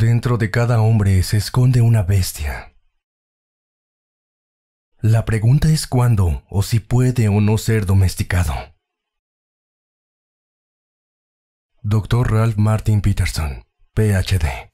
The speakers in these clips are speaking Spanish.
Dentro de cada hombre se esconde una bestia. La pregunta es cuándo o si puede o no ser domesticado. Dr. Ralph Martin Peterson, PhD.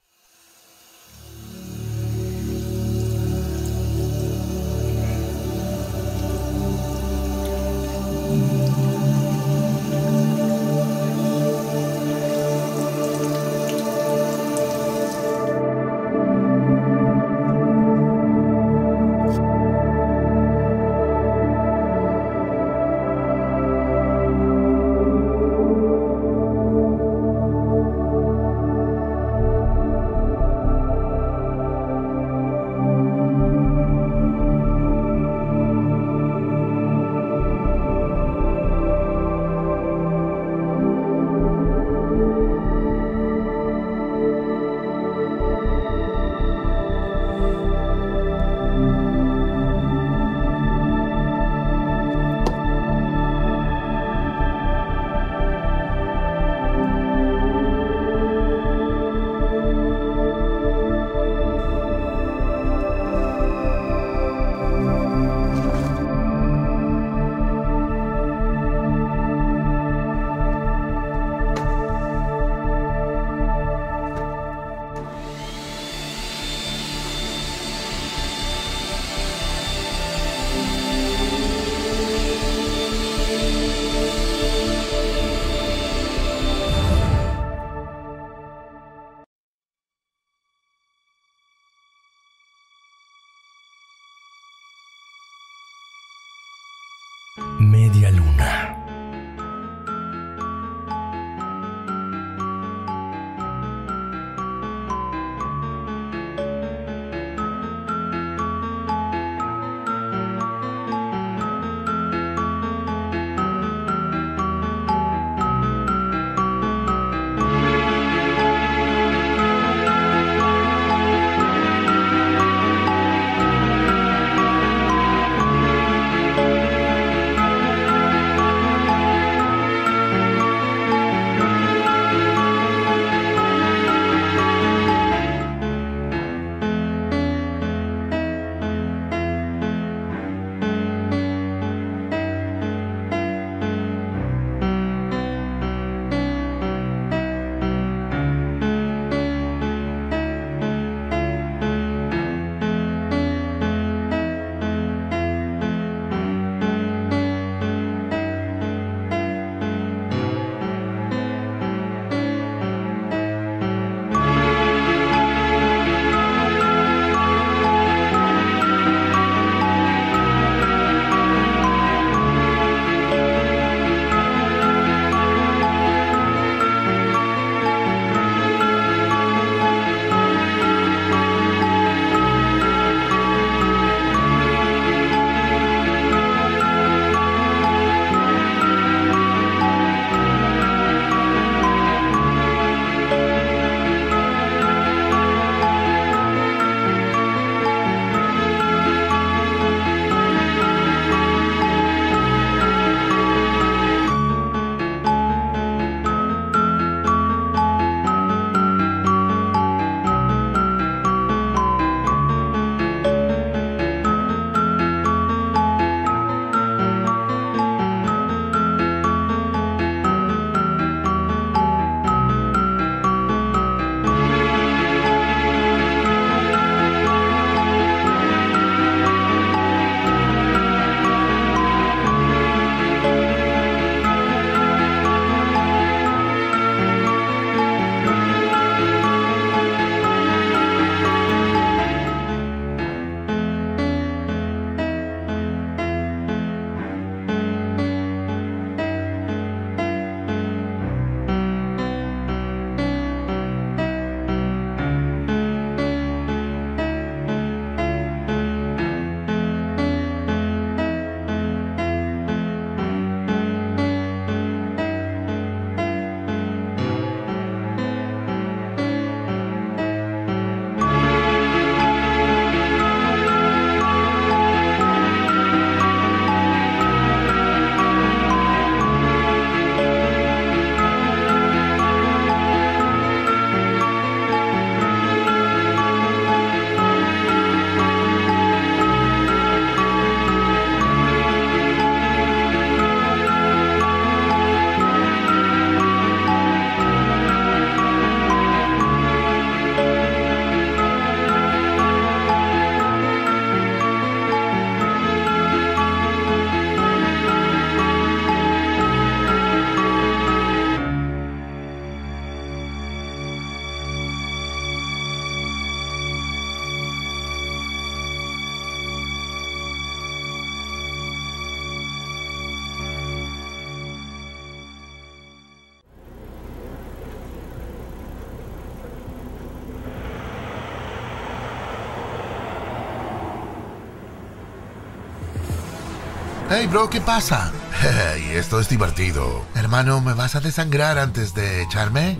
Hey, bro, ¿qué pasa? Hey, esto es divertido. Hermano, ¿me vas a desangrar antes de echarme?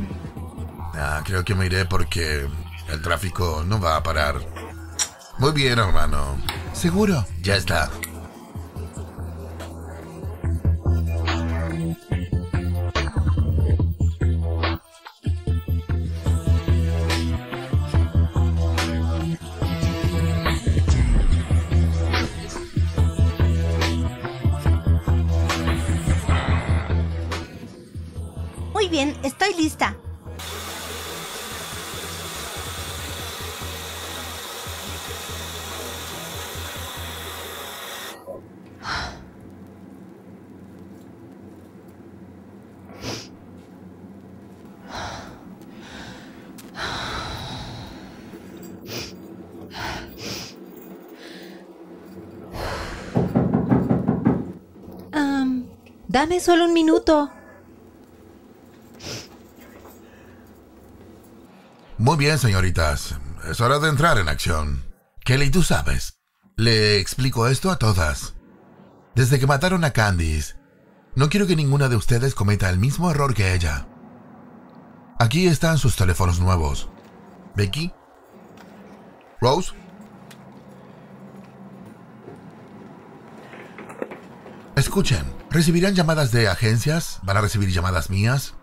Ah, creo que me iré porque el tráfico no va a parar. Muy bien, hermano. ¿Seguro? Ya está. Dame solo un minuto. Muy bien, señoritas. Es hora de entrar en acción. Kelly, tú sabes. Le explico esto a todas. Desde que mataron a Candice, no quiero que ninguna de ustedes cometa el mismo error que ella. Aquí están sus teléfonos nuevos. Becky. Rose. Escuchen, ¿recibirán llamadas de agencias? ¿Van a recibir llamadas mías?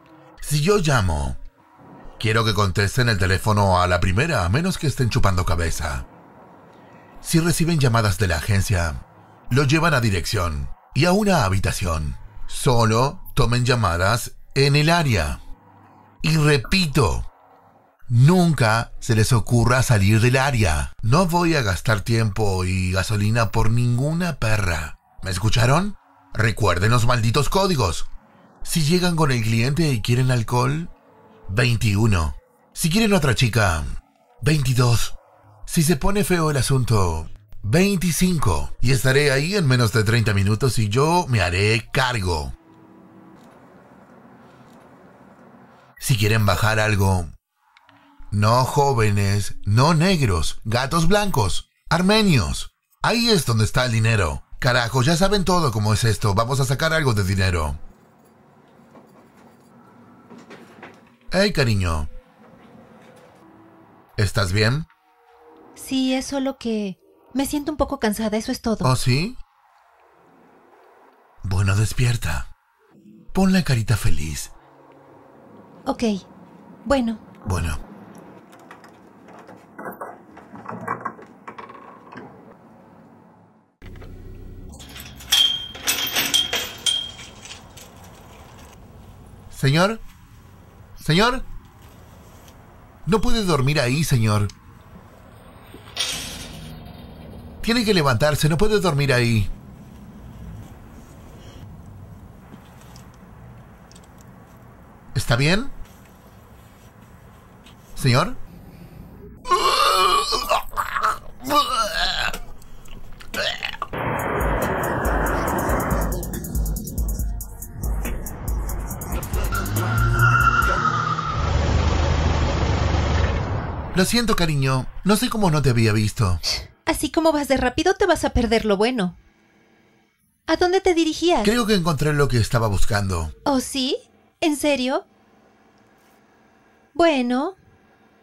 Si yo llamo, quiero que contesten el teléfono a la primera, a menos que estén chupando cabeza. Si reciben llamadas de la agencia, lo llevan a dirección y a una habitación. Solo tomen llamadas en el área. Y repito, nunca se les ocurra salir del área. No voy a gastar tiempo y gasolina por ninguna perra. ¿Me escucharon? Recuerden los malditos códigos. Si llegan con el cliente y quieren alcohol, 21. Si quieren otra chica, 22. Si se pone feo el asunto, 25. Y estaré ahí en menos de 30 minutos y yo me haré cargo. Si quieren bajar algo, no jóvenes, no negros, gatos blancos, armenios. Ahí es donde está el dinero. Carajo, ya saben todo cómo es esto. Vamos a sacar algo de dinero. Hey, cariño. ¿Estás bien? Sí, es solo que me siento un poco cansada, eso es todo. ¿Oh, sí? Bueno, despierta. Pon la carita feliz. Ok. Bueno, Bueno. Señor. Señor. No puede dormir ahí, señor. Tiene que levantarse, no puede dormir ahí. ¿Está bien? Señor. Lo siento, cariño. No sé cómo no te había visto. así como vas de rápido te vas a perder lo bueno. ¿A dónde te dirigías? Creo que encontré lo que estaba buscando. ¿Oh, sí? ¿En serio? Bueno,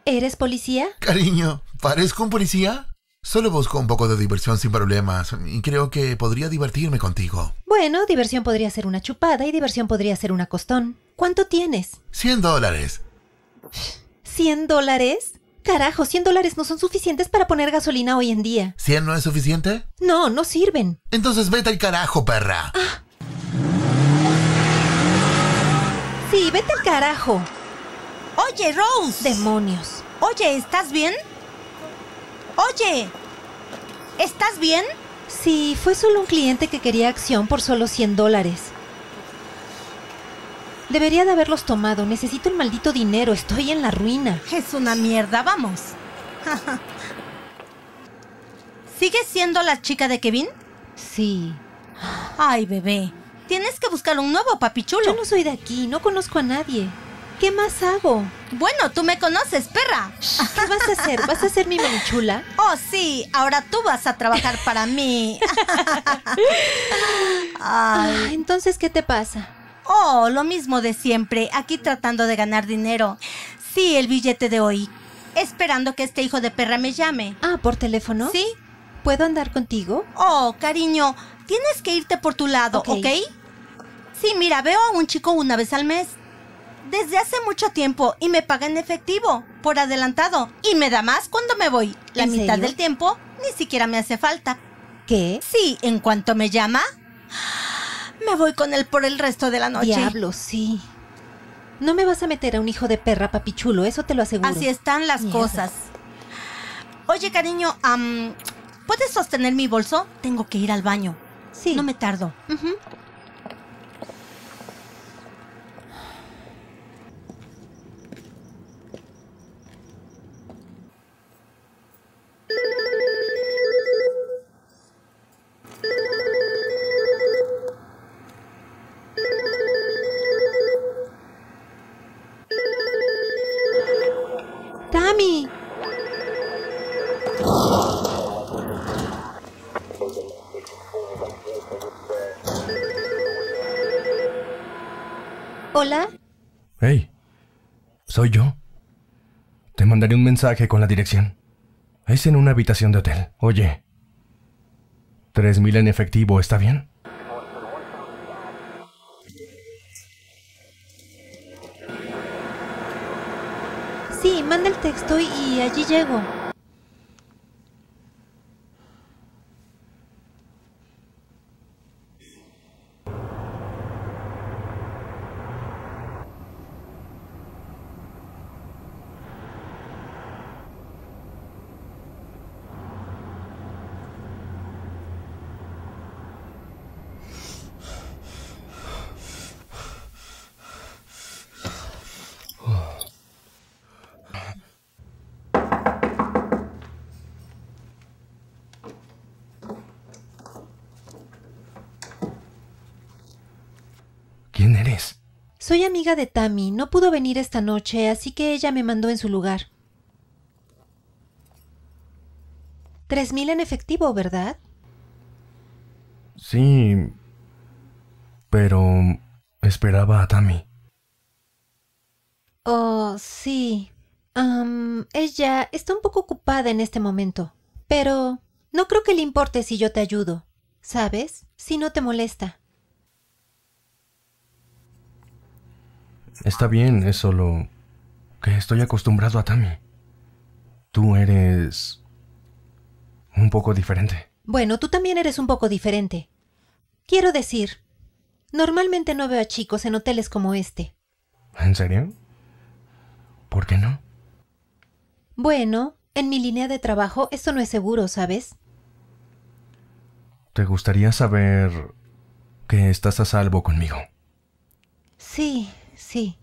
¿eres policía? Cariño, ¿parezco un policía? Solo busco un poco de diversión sin problemas y creo que podría divertirme contigo. Bueno, diversión podría ser una chupada y diversión podría ser un acostón. ¿Cuánto tienes? 100 dólares. ¿100 dólares? Carajo, 100 dólares no son suficientes para poner gasolina hoy en día. ¿100 no es suficiente? No, no sirven. Entonces vete al carajo, perra. Sí, vete al carajo. Oye, Rose. Demonios. Oye, ¿estás bien? Oye, ¿estás bien? Sí, fue solo un cliente que quería acción por solo 100 dólares. Debería de haberlos tomado. Necesito el maldito dinero. Estoy en la ruina. Es una mierda, vamos. ¿Sigues siendo la chica de Kevin? Sí. Ay, bebé. Tienes que buscar un nuevo papichulo. Yo no soy de aquí. No conozco a nadie. ¿Qué más hago? Bueno, tú me conoces, perra. ¿Qué vas a hacer? ¿Vas a ser mi manichula? Oh, sí, ahora tú vas a trabajar para mí. Ay. Ah, entonces, ¿qué te pasa? Oh, lo mismo de siempre, aquí tratando de ganar dinero. Sí, el billete de hoy. Esperando que este hijo de perra me llame. Ah, ¿por teléfono? ¿Sí? ¿Puedo andar contigo? Oh, cariño, tienes que irte por tu lado, Ok. Sí, mira, veo a un chico una vez al mes. Desde hace mucho tiempo y me paga en efectivo, por adelantado. Y me da más cuando me voy. La ¿En mitad serio? del tiempo ni siquiera me hace falta. ¿Qué? Sí, en cuanto me llama, me voy con él por el resto de la noche. Diablo, sí. No me vas a meter a un hijo de perra papichulo, eso te lo aseguro. Así están las Mierda. cosas. Oye, cariño, ¿puedes sostener mi bolso? Tengo que ir al baño. Sí. No me tardo. Tami. Soy yo. Te mandaré un mensaje con la dirección. Es en una habitación de hotel. Oye, tres mil en efectivo, ¿está bien? Sí, manda el texto y, allí llego. ¿Quién eres? Soy amiga de Tami, no pudo venir esta noche, así que ella me mandó en su lugar. Tres mil en efectivo, ¿verdad? Sí, pero esperaba a Tammy. Oh, sí. Ella está un poco ocupada en este momento. Pero no creo que le importe si yo te ayudo. ¿Sabes? Si no te molesta. Está bien, es solo que estoy acostumbrado a Tammy. Tú eres un poco diferente. Bueno, tú también eres un poco diferente. Quiero decir, normalmente no veo a chicos en hoteles como este. ¿En serio? ¿Por qué no? Bueno, en mi línea de trabajo esto no es seguro, ¿sabes? ¿Te gustaría saber que estás a salvo conmigo? Sí, sí.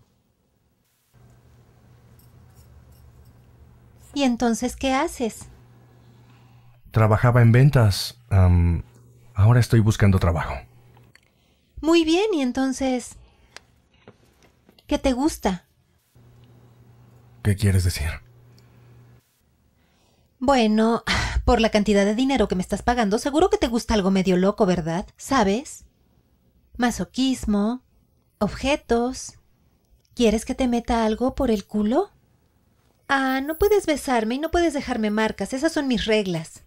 ¿Y entonces qué haces? Trabajaba en ventas. ahora estoy buscando trabajo. Muy bien, y entonces... ¿Qué te gusta? ¿Qué quieres decir? Bueno, por la cantidad de dinero que me estás pagando, seguro que te gusta algo medio loco, ¿verdad? ¿Sabes? Masoquismo, objetos. ¿Quieres que te meta algo por el culo? Ah, no puedes besarme y no puedes dejarme marcas, esas son mis reglas.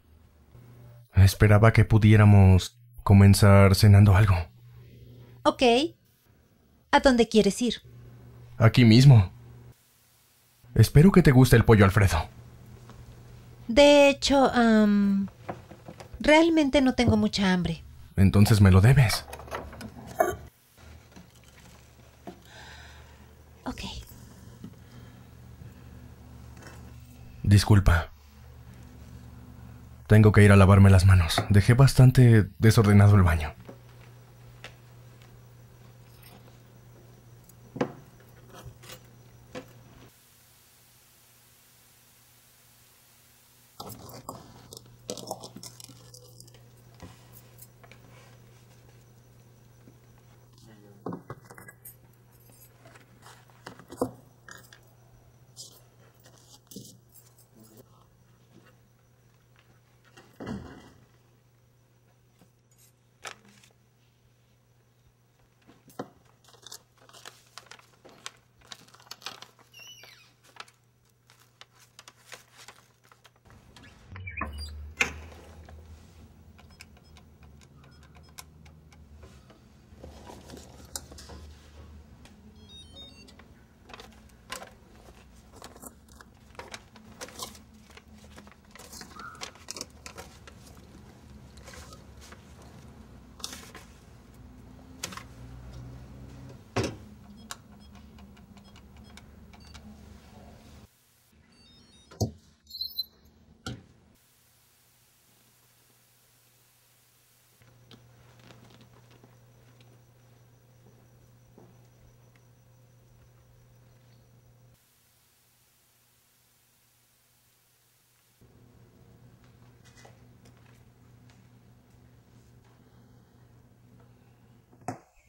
Esperaba que pudiéramos comenzar cenando algo. Ok. ¿A dónde quieres ir? Aquí mismo. Espero que te guste el pollo Alfredo. De hecho, realmente no tengo mucha hambre. Entonces me lo debes. Ok. Disculpa. Tengo que ir a lavarme las manos. Dejé bastante desordenado el baño.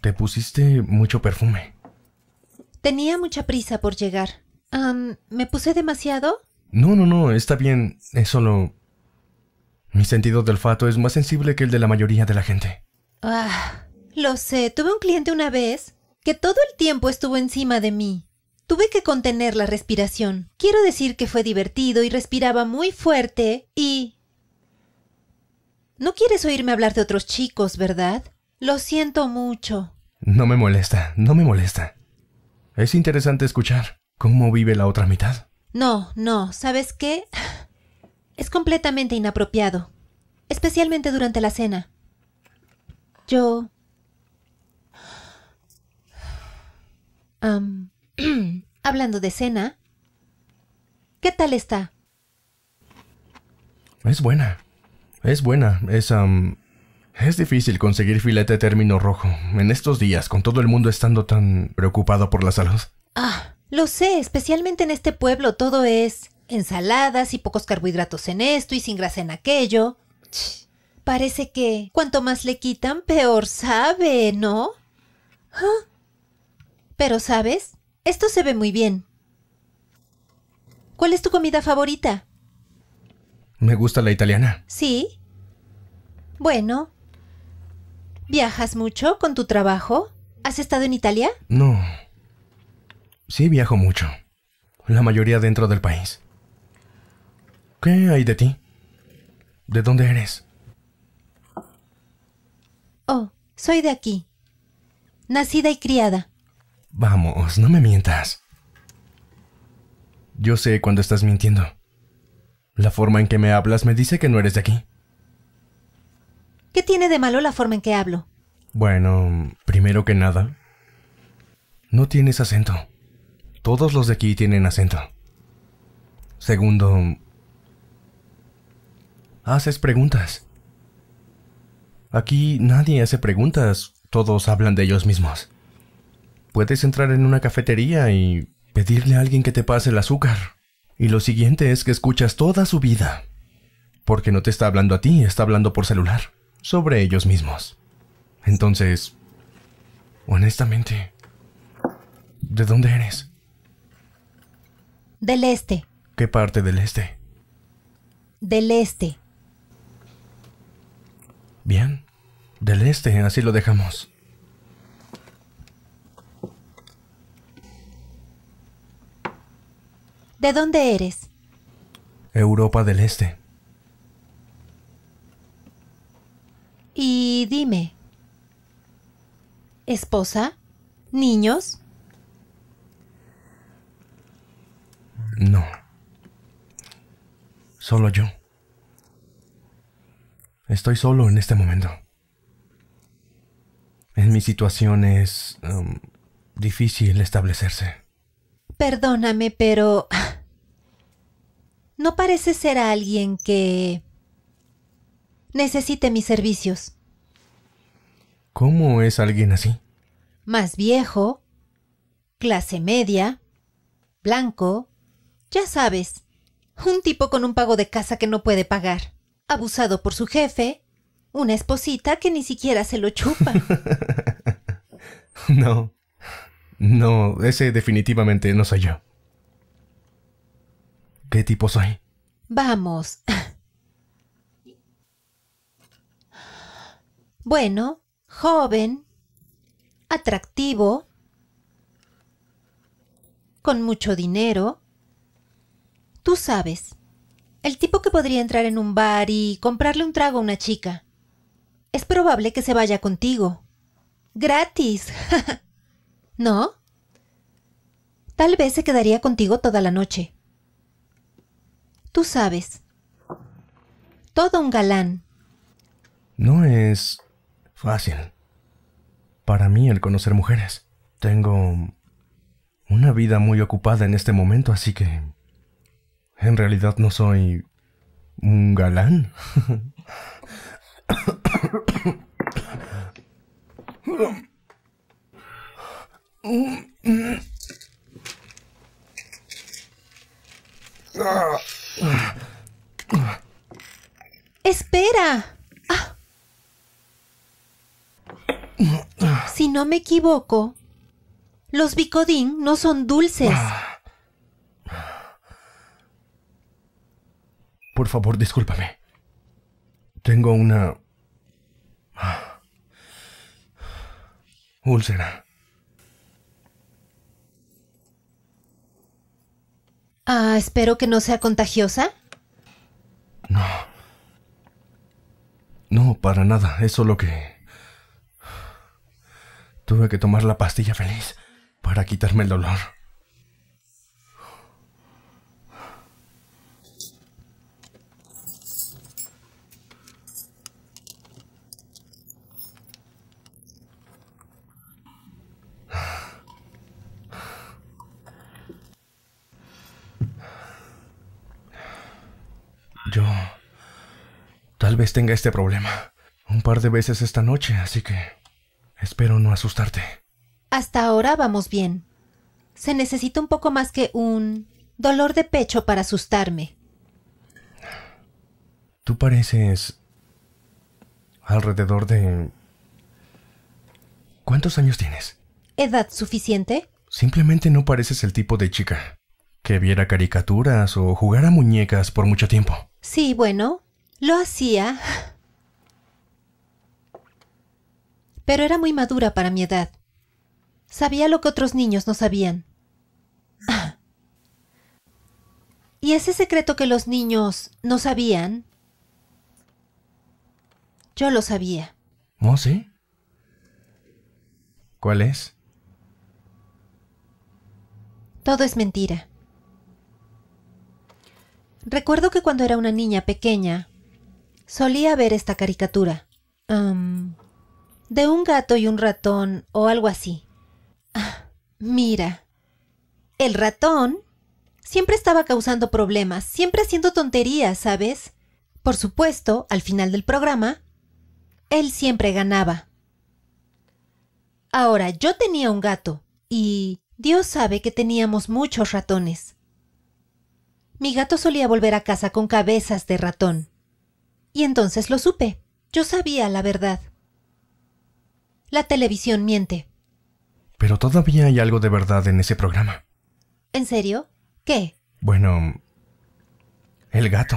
Te pusiste mucho perfume. Tenía mucha prisa por llegar. ¿Me puse demasiado? No, no, no, está bien. Es solo... Mi sentido de olfato es más sensible que el de la mayoría de la gente. Ah, lo sé. Tuve un cliente una vez que todo el tiempo estuvo encima de mí. Tuve que contener la respiración. Quiero decir que fue divertido y respiraba muy fuerte y... No quieres oírme hablar de otros chicos, ¿verdad? Lo siento mucho. No me molesta, no me molesta. Es interesante escuchar cómo vive la otra mitad. No, no, ¿sabes qué? Es completamente inapropiado. Especialmente durante la cena. Yo... Am, hablando de cena. ¿Qué tal está? Es buena. Es buena. Es, am, es difícil conseguir filete término rojo en estos días, con todo el mundo estando tan preocupado por la salud. Ah, lo sé, especialmente en este pueblo todo es ensaladas y pocos carbohidratos en esto y sin grasa en aquello. Ch, parece que cuanto más le quitan, peor sabe, ¿no? Ah. Pero, ¿sabes? Esto se ve muy bien. ¿Cuál es tu comida favorita? Me gusta la italiana. ¿Sí? Bueno. ¿Viajas mucho con tu trabajo? ¿Has estado en Italia? No. Sí viajo mucho. La mayoría dentro del país. ¿Qué hay de ti? ¿De dónde eres? Oh, soy de aquí. Nacida y criada. Vamos, no me mientas. Yo sé cuando estás mintiendo. La forma en que me hablas me dice que no eres de aquí. ¿Qué tiene de malo la forma en que hablo? Bueno, primero que nada, no tienes acento. Todos los de aquí tienen acento. Segundo, haces preguntas. Aquí nadie hace preguntas, todos hablan de ellos mismos. Puedes entrar en una cafetería y pedirle a alguien que te pase el azúcar. Y lo siguiente es que escuchas toda su vida. Porque no te está hablando a ti, está hablando por celular, sobre ellos mismos. Entonces, honestamente, ¿de dónde eres? Del este. ¿Qué parte del este? Del este. Bien, del este, así lo dejamos. ¿De dónde eres? Europa del Este. Y dime. ¿Esposa? ¿Niños? No. Solo yo. Estoy solo en este momento. En mi situación es um, difícil establecerse. Perdóname, pero... No parece ser alguien que... necesite mis servicios. ¿Cómo es alguien así? Más viejo, clase media, blanco, ya sabes, un tipo con un pago de casa que no puede pagar, abusado por su jefe, una esposita que ni siquiera se lo chupa. No. No, ese definitivamente no soy yo. ¿Qué tipo soy? Vamos. Bueno, joven, atractivo, con mucho dinero. Tú sabes, el tipo que podría entrar en un bar y comprarle un trago a una chica. Es probable que se vaya contigo. Gratis. ¿No? Tal vez se quedaría contigo toda la noche. Tú sabes. Todo un galán. No es fácil. Para mí el conocer mujeres. Tengo una vida muy ocupada en este momento, así que... En realidad no soy un galán. ¡Espera! Ah. Si no me equivoco, los bicodín no son dulces. Por favor, discúlpame. Tengo una... úlcera. Ah, espero que no sea contagiosa. No. No, para nada. Es solo que... Tuve que tomar la pastilla feliz para quitarme el dolor. Yo... Tal vez tenga este problema un par de veces esta noche, así que... Espero no asustarte. Hasta ahora vamos bien. Se necesita un poco más que un dolor de pecho para asustarme. Tú pareces... alrededor de... ¿Cuántos años tienes? ¿Edad suficiente? Simplemente no pareces el tipo de chica que viera caricaturas o jugara muñecas por mucho tiempo. Sí, bueno, lo hacía. Pero era muy madura para mi edad. Sabía lo que otros niños no sabían. Y ese secreto que los niños no sabían, yo lo sabía. ¿Oh, sí? ¿Cuál es? Todo es mentira. Recuerdo que cuando era una niña pequeña, solía ver esta caricatura. De un gato y un ratón o algo así. Ah, mira, el ratón siempre estaba causando problemas, siempre haciendo tonterías, ¿sabes? Por supuesto, al final del programa, él siempre ganaba. Ahora, yo tenía un gato y Dios sabe que teníamos muchos ratones. Mi gato solía volver a casa con cabezas de ratón. Y entonces lo supe. Yo sabía la verdad. La televisión miente. Pero todavía hay algo de verdad en ese programa. ¿En serio? ¿Qué? Bueno... El gato.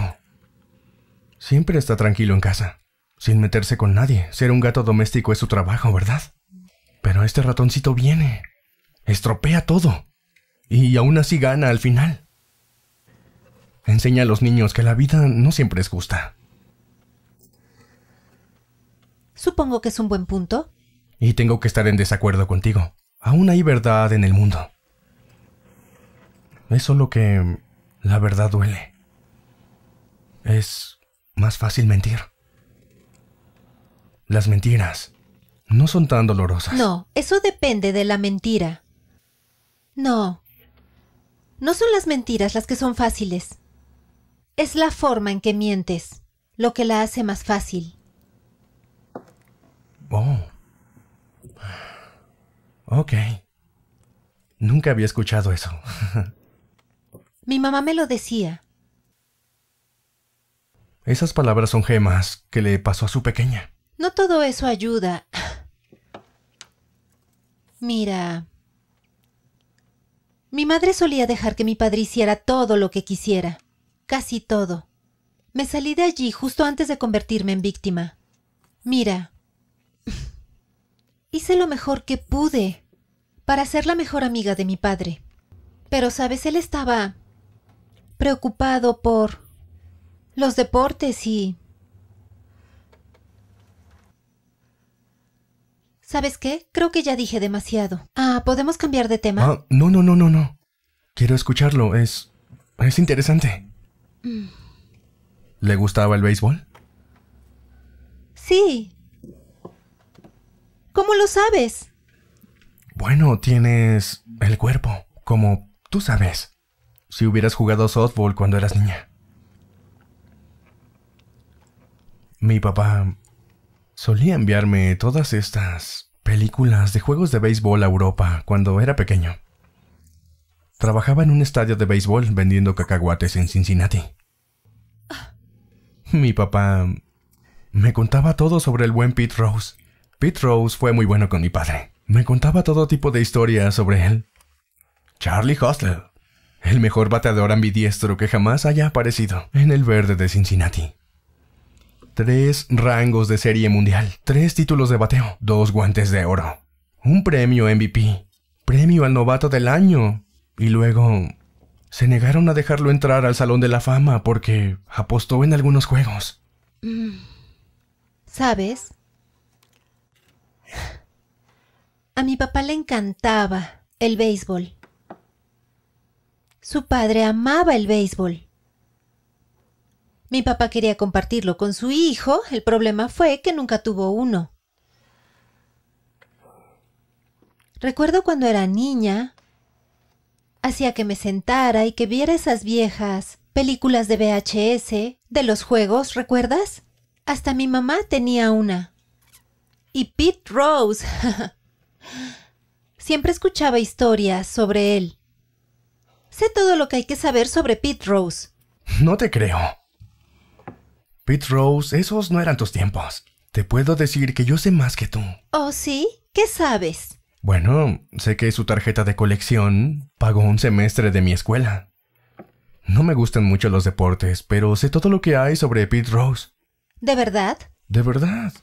Siempre está tranquilo en casa, sin meterse con nadie. Ser un gato doméstico es su trabajo, ¿verdad? Pero este ratoncito viene. Estropea todo. Y aún así gana al final. Enseña a los niños que la vida no siempre es justa. Supongo que es un buen punto. Y tengo que estar en desacuerdo contigo. Aún hay verdad en el mundo. Es solo que la verdad duele. Es más fácil mentir. Las mentiras no son tan dolorosas. No, eso depende de la mentira. No. No son las mentiras las que son fáciles. Es la forma en que mientes lo que la hace más fácil. Oh. Ok. Nunca había escuchado eso. Mi mamá me lo decía. Esas palabras son gemas que le pasó a su pequeña. No todo eso ayuda. Mira. Mi madre solía dejar que mi padre hiciera todo lo que quisiera. Casi todo. Me salí de allí justo antes de convertirme en víctima. Mira. Hice lo mejor que pude para ser la mejor amiga de mi padre. Pero, sabes, él estaba preocupado por los deportes y... ¿Sabes qué? Creo que ya dije demasiado. Ah, ¿podemos cambiar de tema? Ah, no, no, no, no, no. Quiero escucharlo. Es... es interesante. ¿Le gustaba el béisbol? Sí. ¿Cómo lo sabes? Bueno, tienes el cuerpo, como tú sabes. Si hubieras jugado softball cuando eras niña. Mi papá solía enviarme todas estas películas de juegos de béisbol a Europa cuando era pequeño. Trabajaba en un estadio de béisbol vendiendo cacahuates en Cincinnati. Mi papá me contaba todo sobre el buen Pete Rose. Pete Rose fue muy bueno con mi padre. Me contaba todo tipo de historias sobre él. Charlie Hostel, el mejor bateador ambidiestro que jamás haya aparecido en el verde de Cincinnati. Tres rangos de serie mundial, tres títulos de bateo, dos guantes de oro, un premio MVP, premio al novato del año, y luego se negaron a dejarlo entrar al Salón de la Fama porque apostó en algunos juegos. ¿Sabes? A mi papá le encantaba el béisbol. Su padre amaba el béisbol. Mi papá quería compartirlo con su hijo, el problema fue que nunca tuvo uno. Recuerdo cuando era niña, hacía que me sentara y que viera esas viejas películas de VHS, de los juegos, ¿recuerdas? Hasta mi mamá tenía una. Y Pete Rose. Siempre escuchaba historias sobre él. Sé todo lo que hay que saber sobre Pete Rose. No te creo. Pete Rose, esos no eran tus tiempos. Te puedo decir que yo sé más que tú. ¿Oh, sí? ¿Qué sabes? Bueno, sé que su tarjeta de colección pagó un semestre de mi escuela. No me gustan mucho los deportes, pero sé todo lo que hay sobre Pete Rose. ¿De verdad? ¿De verdad?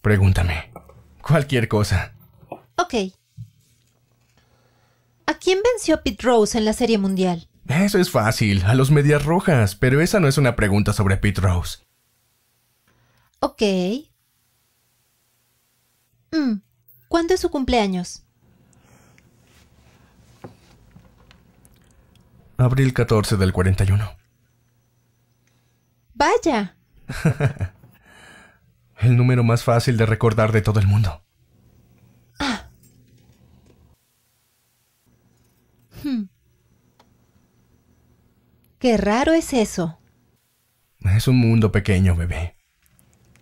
Pregúntame. Cualquier cosa. Ok. ¿A quién venció Pete Rose en la Serie Mundial? Eso es fácil, a los Medias Rojas, pero esa no es una pregunta sobre Pete Rose. Ok. Mm, ¿Cuándo es su cumpleaños? Abril 14 del 41. Vaya. El número más fácil de recordar de todo el mundo. Qué raro es eso. Es un mundo pequeño, bebé.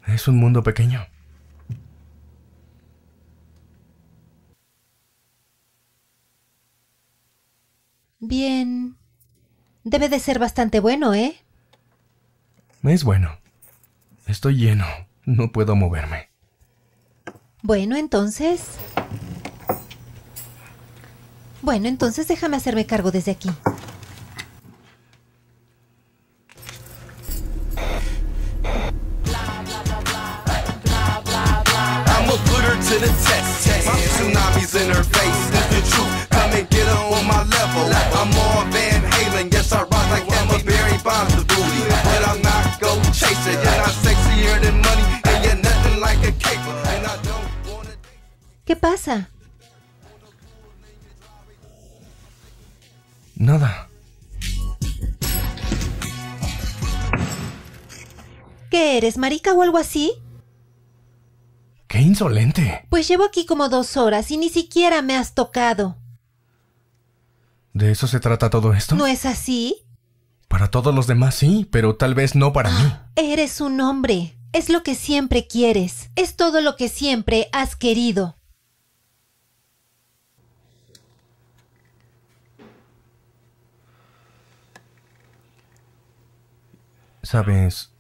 Es un mundo pequeño. Bien. Debe de ser bastante bueno, ¿eh? Es bueno. Estoy lleno. No puedo moverme. Bueno, entonces... Bueno, entonces déjame hacerme cargo desde aquí. In her face. It's the truth. Come and get her on my level. I'm more Van Halen. Yes, I rock like that. My Barry Bonds the booty. But I'm not go chasing. You're not sexier than money. And you're nothing like a caper. And I don't wanna. ¿Qué pasa? Nada. ¿Qué eres, marica o algo así? ¡Qué insolente! Pues llevo aquí como dos horas y ni siquiera me has tocado. ¿De eso se trata todo esto? ¿No es así? Para todos los demás sí, pero tal vez no para mí. Eres un hombre. Es lo que siempre quieres. Es todo lo que siempre has querido. Sabes,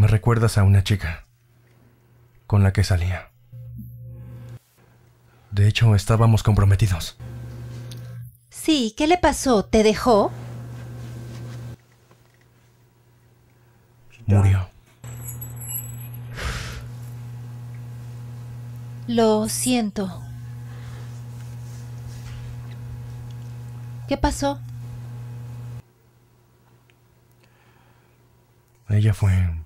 me recuerdas a una chica con la que salía. De hecho, estábamos comprometidos. Sí, ¿qué le pasó? ¿Te dejó? Murió. Lo siento. ¿Qué pasó? Ella fue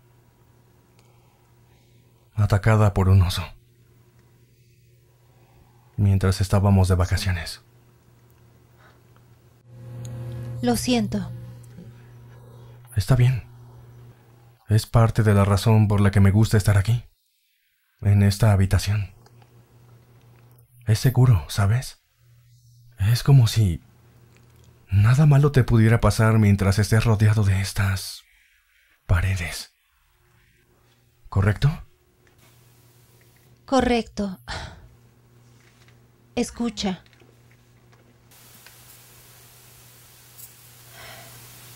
atacada por un oso mientras estábamos de vacaciones. Lo siento. Está bien. Es parte de la razón por la que me gusta estar aquí, en esta habitación. Es seguro, ¿sabes? Es como si nada malo te pudiera pasar mientras estés rodeado de estas paredes. ¿Correcto? Correcto. Escucha.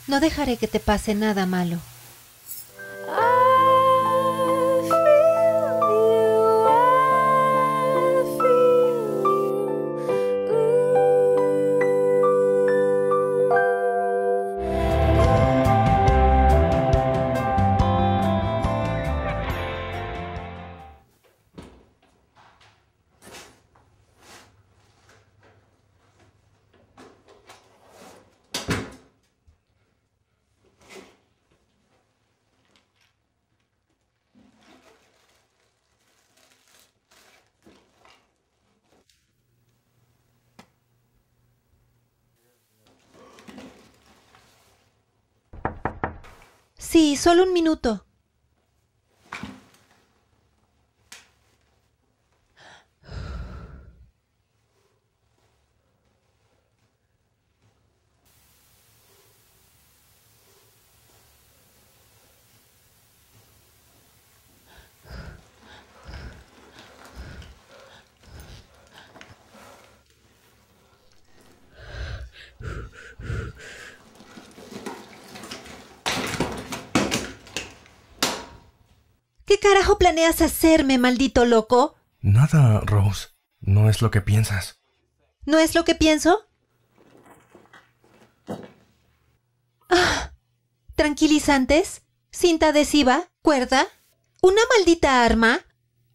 No dejaré que te pase nada malo. Sí, solo un minuto. ¿Qué carajo planeas hacerme, maldito loco? Nada, Rose. No es lo que piensas. ¿No es lo que pienso? Ah, ¿Tranquilizantes? ¿Cinta adhesiva? ¿Cuerda? ¿Una maldita arma?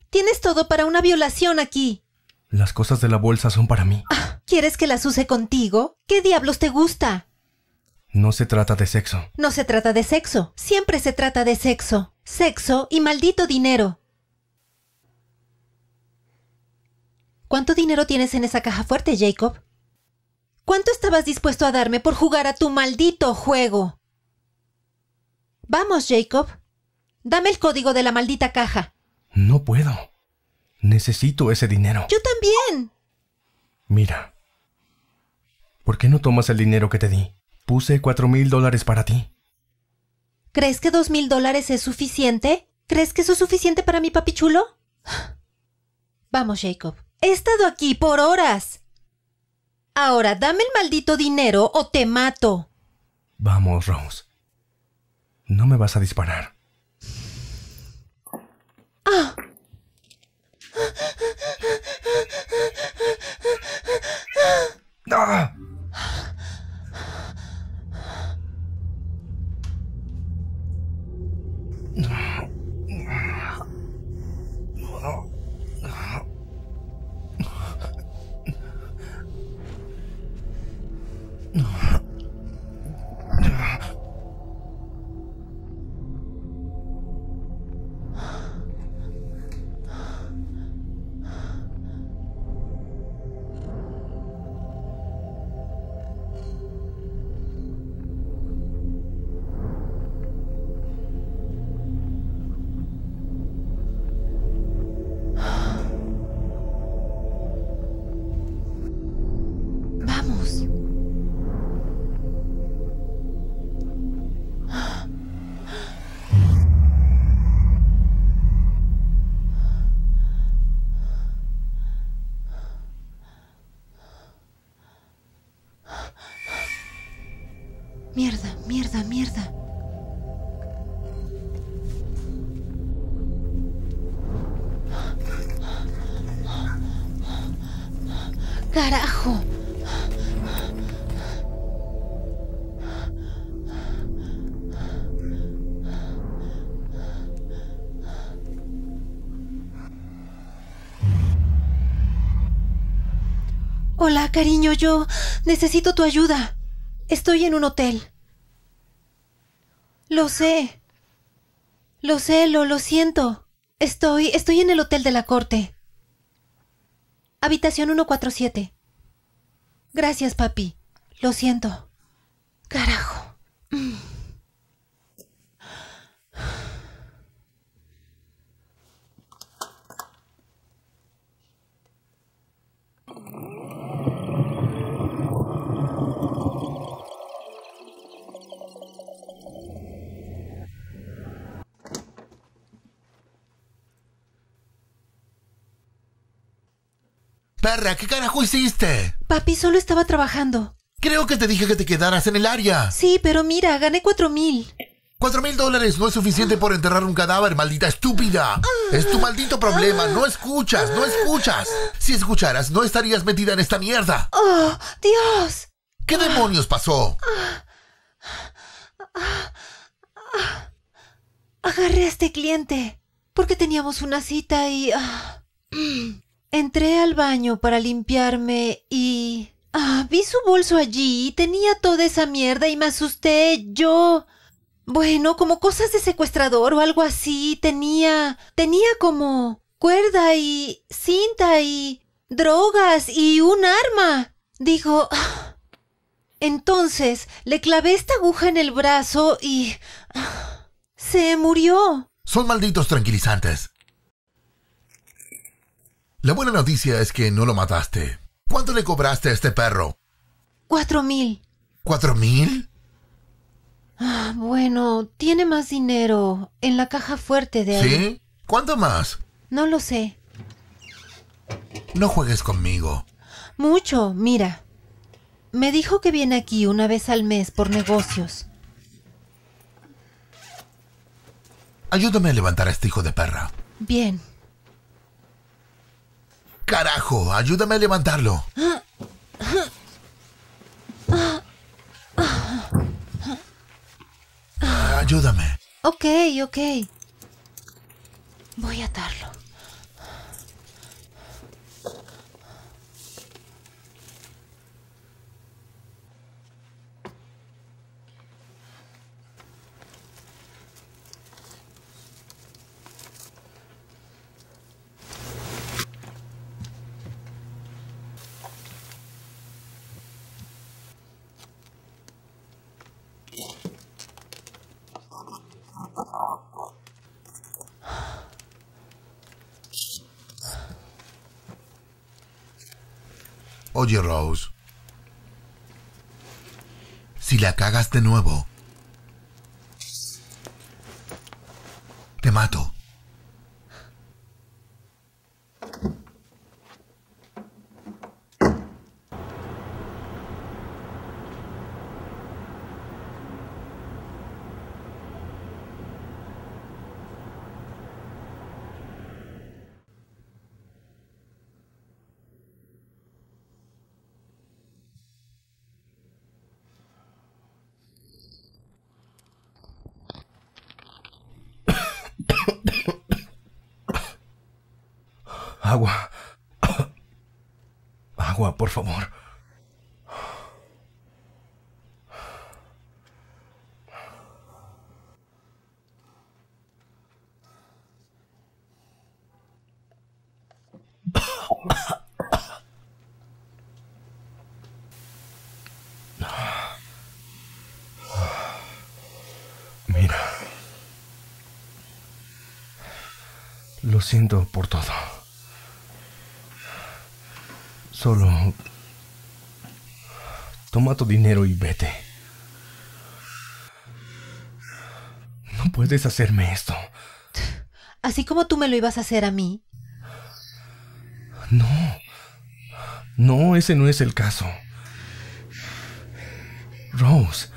Tienes todo para una violación aquí. Las cosas de la bolsa son para mí. ¿Quieres que las use contigo? ¿Qué diablos te gusta? No se trata de sexo. No se trata de sexo. Siempre se trata de sexo. Sexo y maldito dinero. ¿Cuánto dinero tienes en esa caja fuerte, Jacob? ¿Cuánto estabas dispuesto a darme por jugar a tu maldito juego? Vamos, Jacob. Dame el código de la maldita caja. No puedo. Necesito ese dinero. Yo también. Mira. ¿Por qué no tomas el dinero que te di? Puse cuatro mil dólares para ti. ¿Crees que dos mil dólares es suficiente? ¿Crees que eso es suficiente para mi papi chulo? Vamos, Jacob. He estado aquí por horas. Ahora, dame el maldito dinero o te mato. Vamos, Rose. No me vas a disparar. ¡Ah! Hola, cariño, yo necesito tu ayuda. Estoy en un hotel. Lo sé. Lo sé, lo, lo siento. Estoy, estoy en el hotel de la corte. Habitación 147. Gracias, papi. Lo siento. Carajo. Perra, ¿qué carajo hiciste? Papi solo estaba trabajando. Creo que te dije que te quedaras en el área. Sí, pero mira, gané cuatro mil. Cuatro mil dólares no es suficiente por enterrar un cadáver, maldita estúpida. Es tu maldito problema. No escuchas, no escuchas. Si escucharas, no estarías metida en esta mierda. ¡Oh, Dios! ¿Qué demonios pasó? Agarré a este cliente porque teníamos una cita y... ah, entré al baño para limpiarme y... ah, vi su bolso allí y tenía toda esa mierda y me asusté. Yo... Bueno, como cosas de secuestrador o algo así. Tenía... Tenía como... cuerda y... cinta y... drogas y un arma. Digo... Entonces le clavé esta aguja en el brazo y... Se murió. Son malditos tranquilizantes. La buena noticia es que no lo mataste. ¿Cuánto le cobraste a este perro? Cuatro mil. ¿Cuatro mil? Ah, bueno, tiene más dinero en la caja fuerte de ahí. ¿Sí? ¿Cuánto más? No lo sé. No juegues conmigo. Mucho, mira. Me dijo que viene aquí una vez al mes por negocios. Ayúdame a levantar a este hijo de perra. Bien. Carajo, ayúdame a levantarlo. Ayúdame. Ok, ok. Voy a atarlo. Oye, Rose. Si la cagas de nuevo, te mato. Agua. Agua, por favor. Mira. Lo siento por todo. Solo... Toma tu dinero y vete. No puedes hacerme esto. Así como tú me lo ibas a hacer a mí. No. No, ese no es el caso. Rose.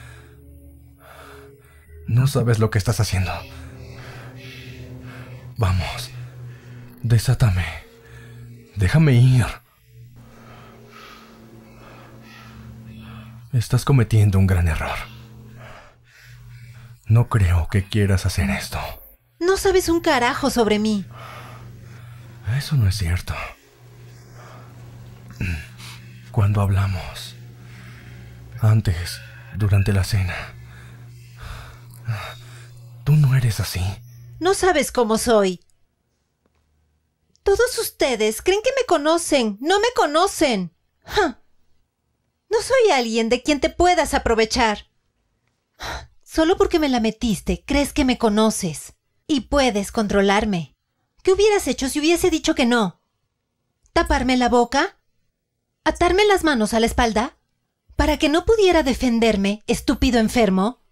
No sabes lo que estás haciendo. Vamos. Desátame. Déjame ir. Estás cometiendo un gran error. No creo que quieras hacer esto. No sabes un carajo sobre mí. Eso no es cierto. Cuando hablamos, antes, durante la cena, tú no eres así. No sabes cómo soy. Todos ustedes creen que me conocen. No me conocen. Ja. No soy alguien de quien te puedas aprovechar. Solo porque me la metiste, crees que me conoces. Y puedes controlarme. ¿Qué hubieras hecho si hubiese dicho que no? ¿Taparme la boca? ¿Atarme las manos a la espalda? ¿Para que no pudiera defenderme, estúpido enfermo?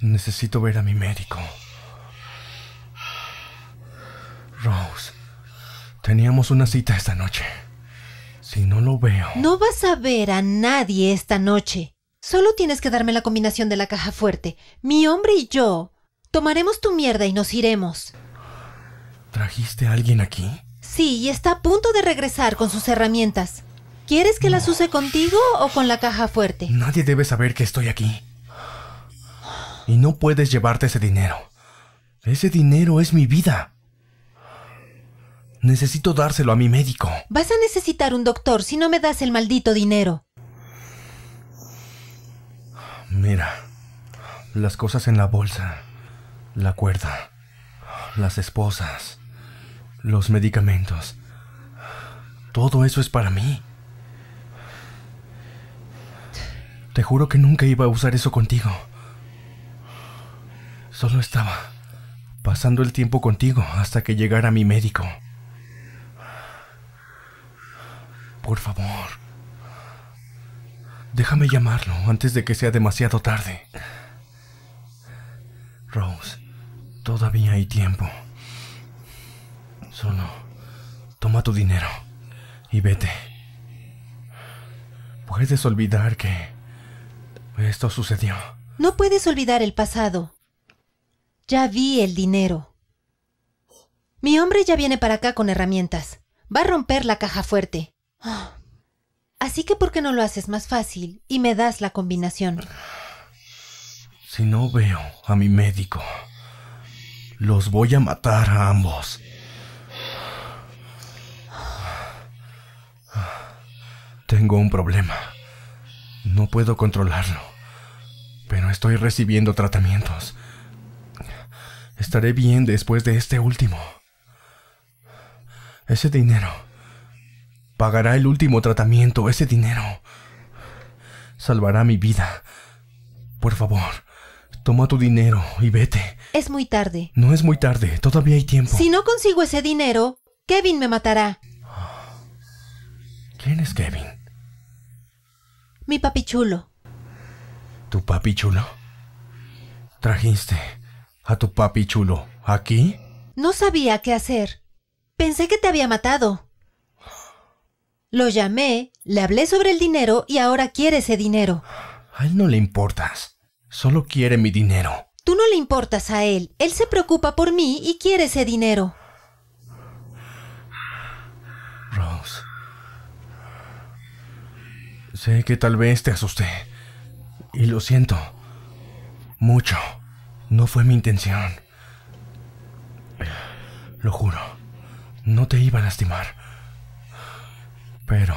Necesito ver a mi médico. Rose, teníamos una cita esta noche. Si no lo veo... No vas a ver a nadie esta noche. Solo tienes que darme la combinación de la caja fuerte. Mi hombre y yo tomaremos tu mierda y nos iremos. ¿Trajiste a alguien aquí? Sí, y está a punto de regresar con sus herramientas. ¿Quieres que las use contigo o con la caja fuerte? Nadie debe saber que estoy aquí. Y no puedes llevarte ese dinero. Ese dinero es mi vida. Necesito dárselo a mi médico. Vas a necesitar un doctor si no me das el maldito dinero. Mira, las cosas en la bolsa, la cuerda, las esposas, los medicamentos. Todo eso es para mí. Te juro que nunca iba a usar eso contigo. Solo estaba pasando el tiempo contigo hasta que llegara mi médico. Por favor. Déjame llamarlo antes de que sea demasiado tarde. Rose, todavía hay tiempo. Solo toma tu dinero y vete. Puedes olvidar que esto sucedió. No puedes olvidar el pasado. Ya vi el dinero. Mi hombre ya viene para acá con herramientas. Va a romper la caja fuerte. Ah. Así que ¿por qué no lo haces más fácil y me das la combinación? Si no veo a mi médico, los voy a matar a ambos. Tengo un problema. No puedo controlarlo. Pero estoy recibiendo tratamientos. Estaré bien después de este último. Ese dinero. Pagará el último tratamiento. Ese dinero. Salvará mi vida. Por favor, toma tu dinero y vete. Es muy tarde. No es muy tarde. Todavía hay tiempo. Si no consigo ese dinero, Kevin me matará. ¿Quién es Kevin? Mi papi chulo. ¿Tu papi chulo? ¿Trajiste a tu papi chulo aquí? No sabía qué hacer. Pensé que te había matado. Lo llamé, le hablé sobre el dinero y ahora quiere ese dinero. A él no le importas. Solo quiere mi dinero. Tú no le importas a él. Él se preocupa por mí y quiere ese dinero. Rose. Sé que tal vez te asusté. Y lo siento. Mucho. No fue mi intención. Lo juro. No te iba a lastimar. Pero...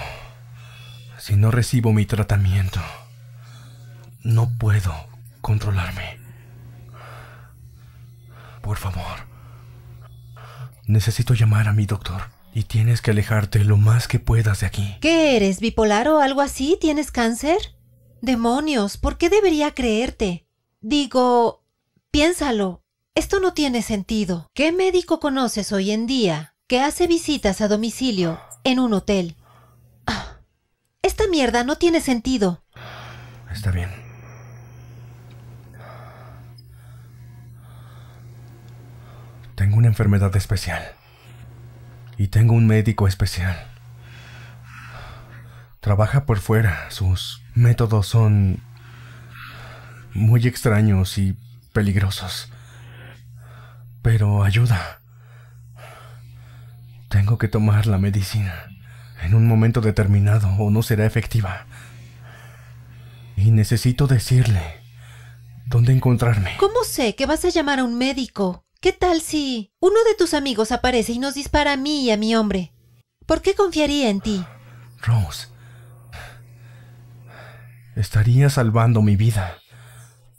Si no recibo mi tratamiento... No puedo controlarme. Por favor. Necesito llamar a mi doctor. Y tienes que alejarte lo más que puedas de aquí. ¿Qué eres? ¿Bipolar o algo así? ¿Tienes cáncer? Demonios, ¿por qué debería creerte? Digo, piénsalo. Esto no tiene sentido. ¿Qué médico conoces hoy en día que hace visitas a domicilio en un hotel? Ah, esta mierda no tiene sentido. Está bien. Tengo una enfermedad especial. Y tengo un médico especial. Trabaja por fuera. Sus métodos son muy extraños y peligrosos. Pero ayuda. Tengo que tomar la medicina en un momento determinado o no será efectiva. Y necesito decirle dónde encontrarme. ¿Cómo sé que vas a llamar a un médico? ¿Qué tal si uno de tus amigos aparece y nos dispara a mí y a mi hombre? ¿Por qué confiaría en ti? Rose. Estaría salvando mi vida.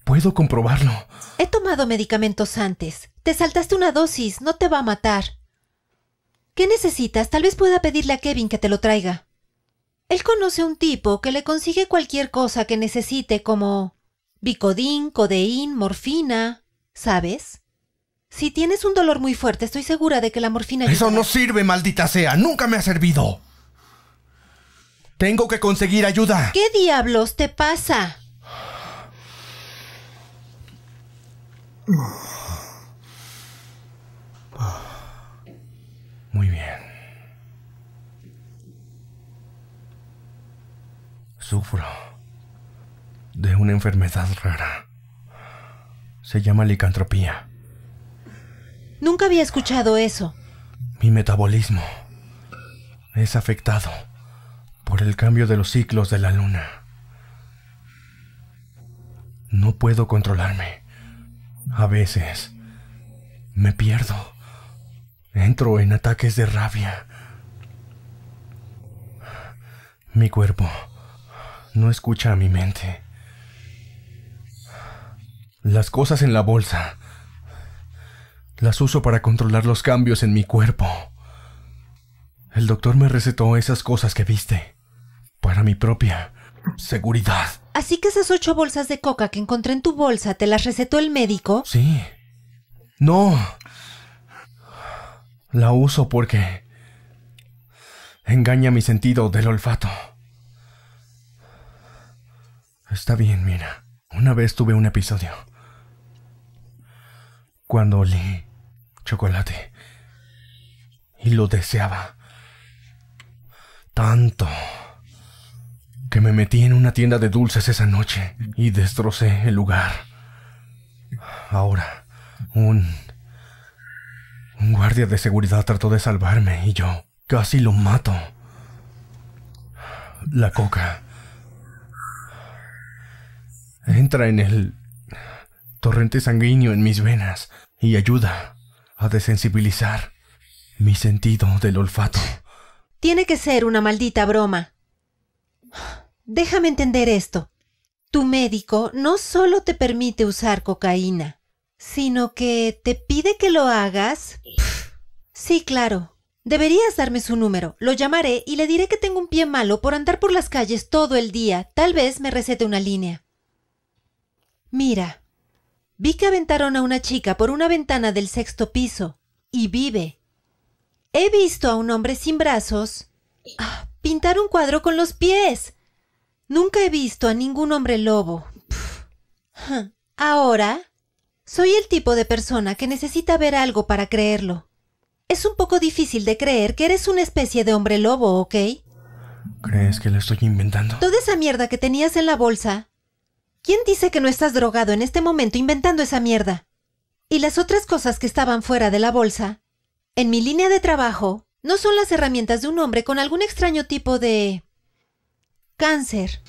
Puedo comprobarlo. He tomado medicamentos antes. Te saltaste una dosis, no te va a matar. ¿Qué necesitas? Tal vez pueda pedirle a Kevin que te lo traiga. Él conoce un tipo que le consigue cualquier cosa que necesite como Bicodín, codeín, morfina, ¿sabes? Si tienes un dolor muy fuerte, estoy segura de que la morfina... Eso ayudará. no sirve, maldita sea. Nunca me ha servido. Tengo que conseguir ayuda. ¿Qué diablos te pasa? Muy bien. Sufro de una enfermedad rara. Se llama licantropía. Nunca había escuchado eso. Mi metabolismo es afectado por el cambio de los ciclos de la luna. No puedo controlarme. A veces me pierdo. Entro en ataques de rabia. Mi cuerpo no escucha a mi mente. Las cosas en la bolsa las uso para controlar los cambios en mi cuerpo. El doctor me recetó esas cosas que viste para mi propia seguridad. Así que esas ocho bolsas de coca que encontré en tu bolsa te las recetó el médico. Sí. No. La uso porque engaña mi sentido del olfato. Está bien, mira. Una vez tuve un episodio. Cuando olí chocolate. Y lo deseaba. Tanto. Que me metí en una tienda de dulces esa noche y destrocé el lugar. Ahora, un... Un guardia de seguridad trató de salvarme y yo casi lo mato. La coca entra en el torrente sanguíneo en mis venas y ayuda a desensibilizar mi sentido del olfato. Tiene que ser una maldita broma. Déjame entender esto. Tu médico no solo te permite usar cocaína, sino que te pide que lo hagas. Sí, claro. Deberías darme su número. Lo llamaré y le diré que tengo un pie malo por andar por las calles todo el día. Tal vez me recete una línea. Mira, vi que aventaron a una chica por una ventana del sexto piso y vive. He visto a un hombre sin brazos ah, pintar un cuadro con los pies. Nunca he visto a ningún hombre lobo. Ahora, soy el tipo de persona que necesita ver algo para creerlo. Es un poco difícil de creer que eres una especie de hombre lobo, ¿ok? ¿Crees que lo estoy inventando? Toda esa mierda que tenías en la bolsa. ¿Quién dice que no estás drogado en este momento inventando esa mierda? Y las otras cosas que estaban fuera de la bolsa, en mi línea de trabajo, no son las herramientas de un hombre con algún extraño tipo de... cáncer.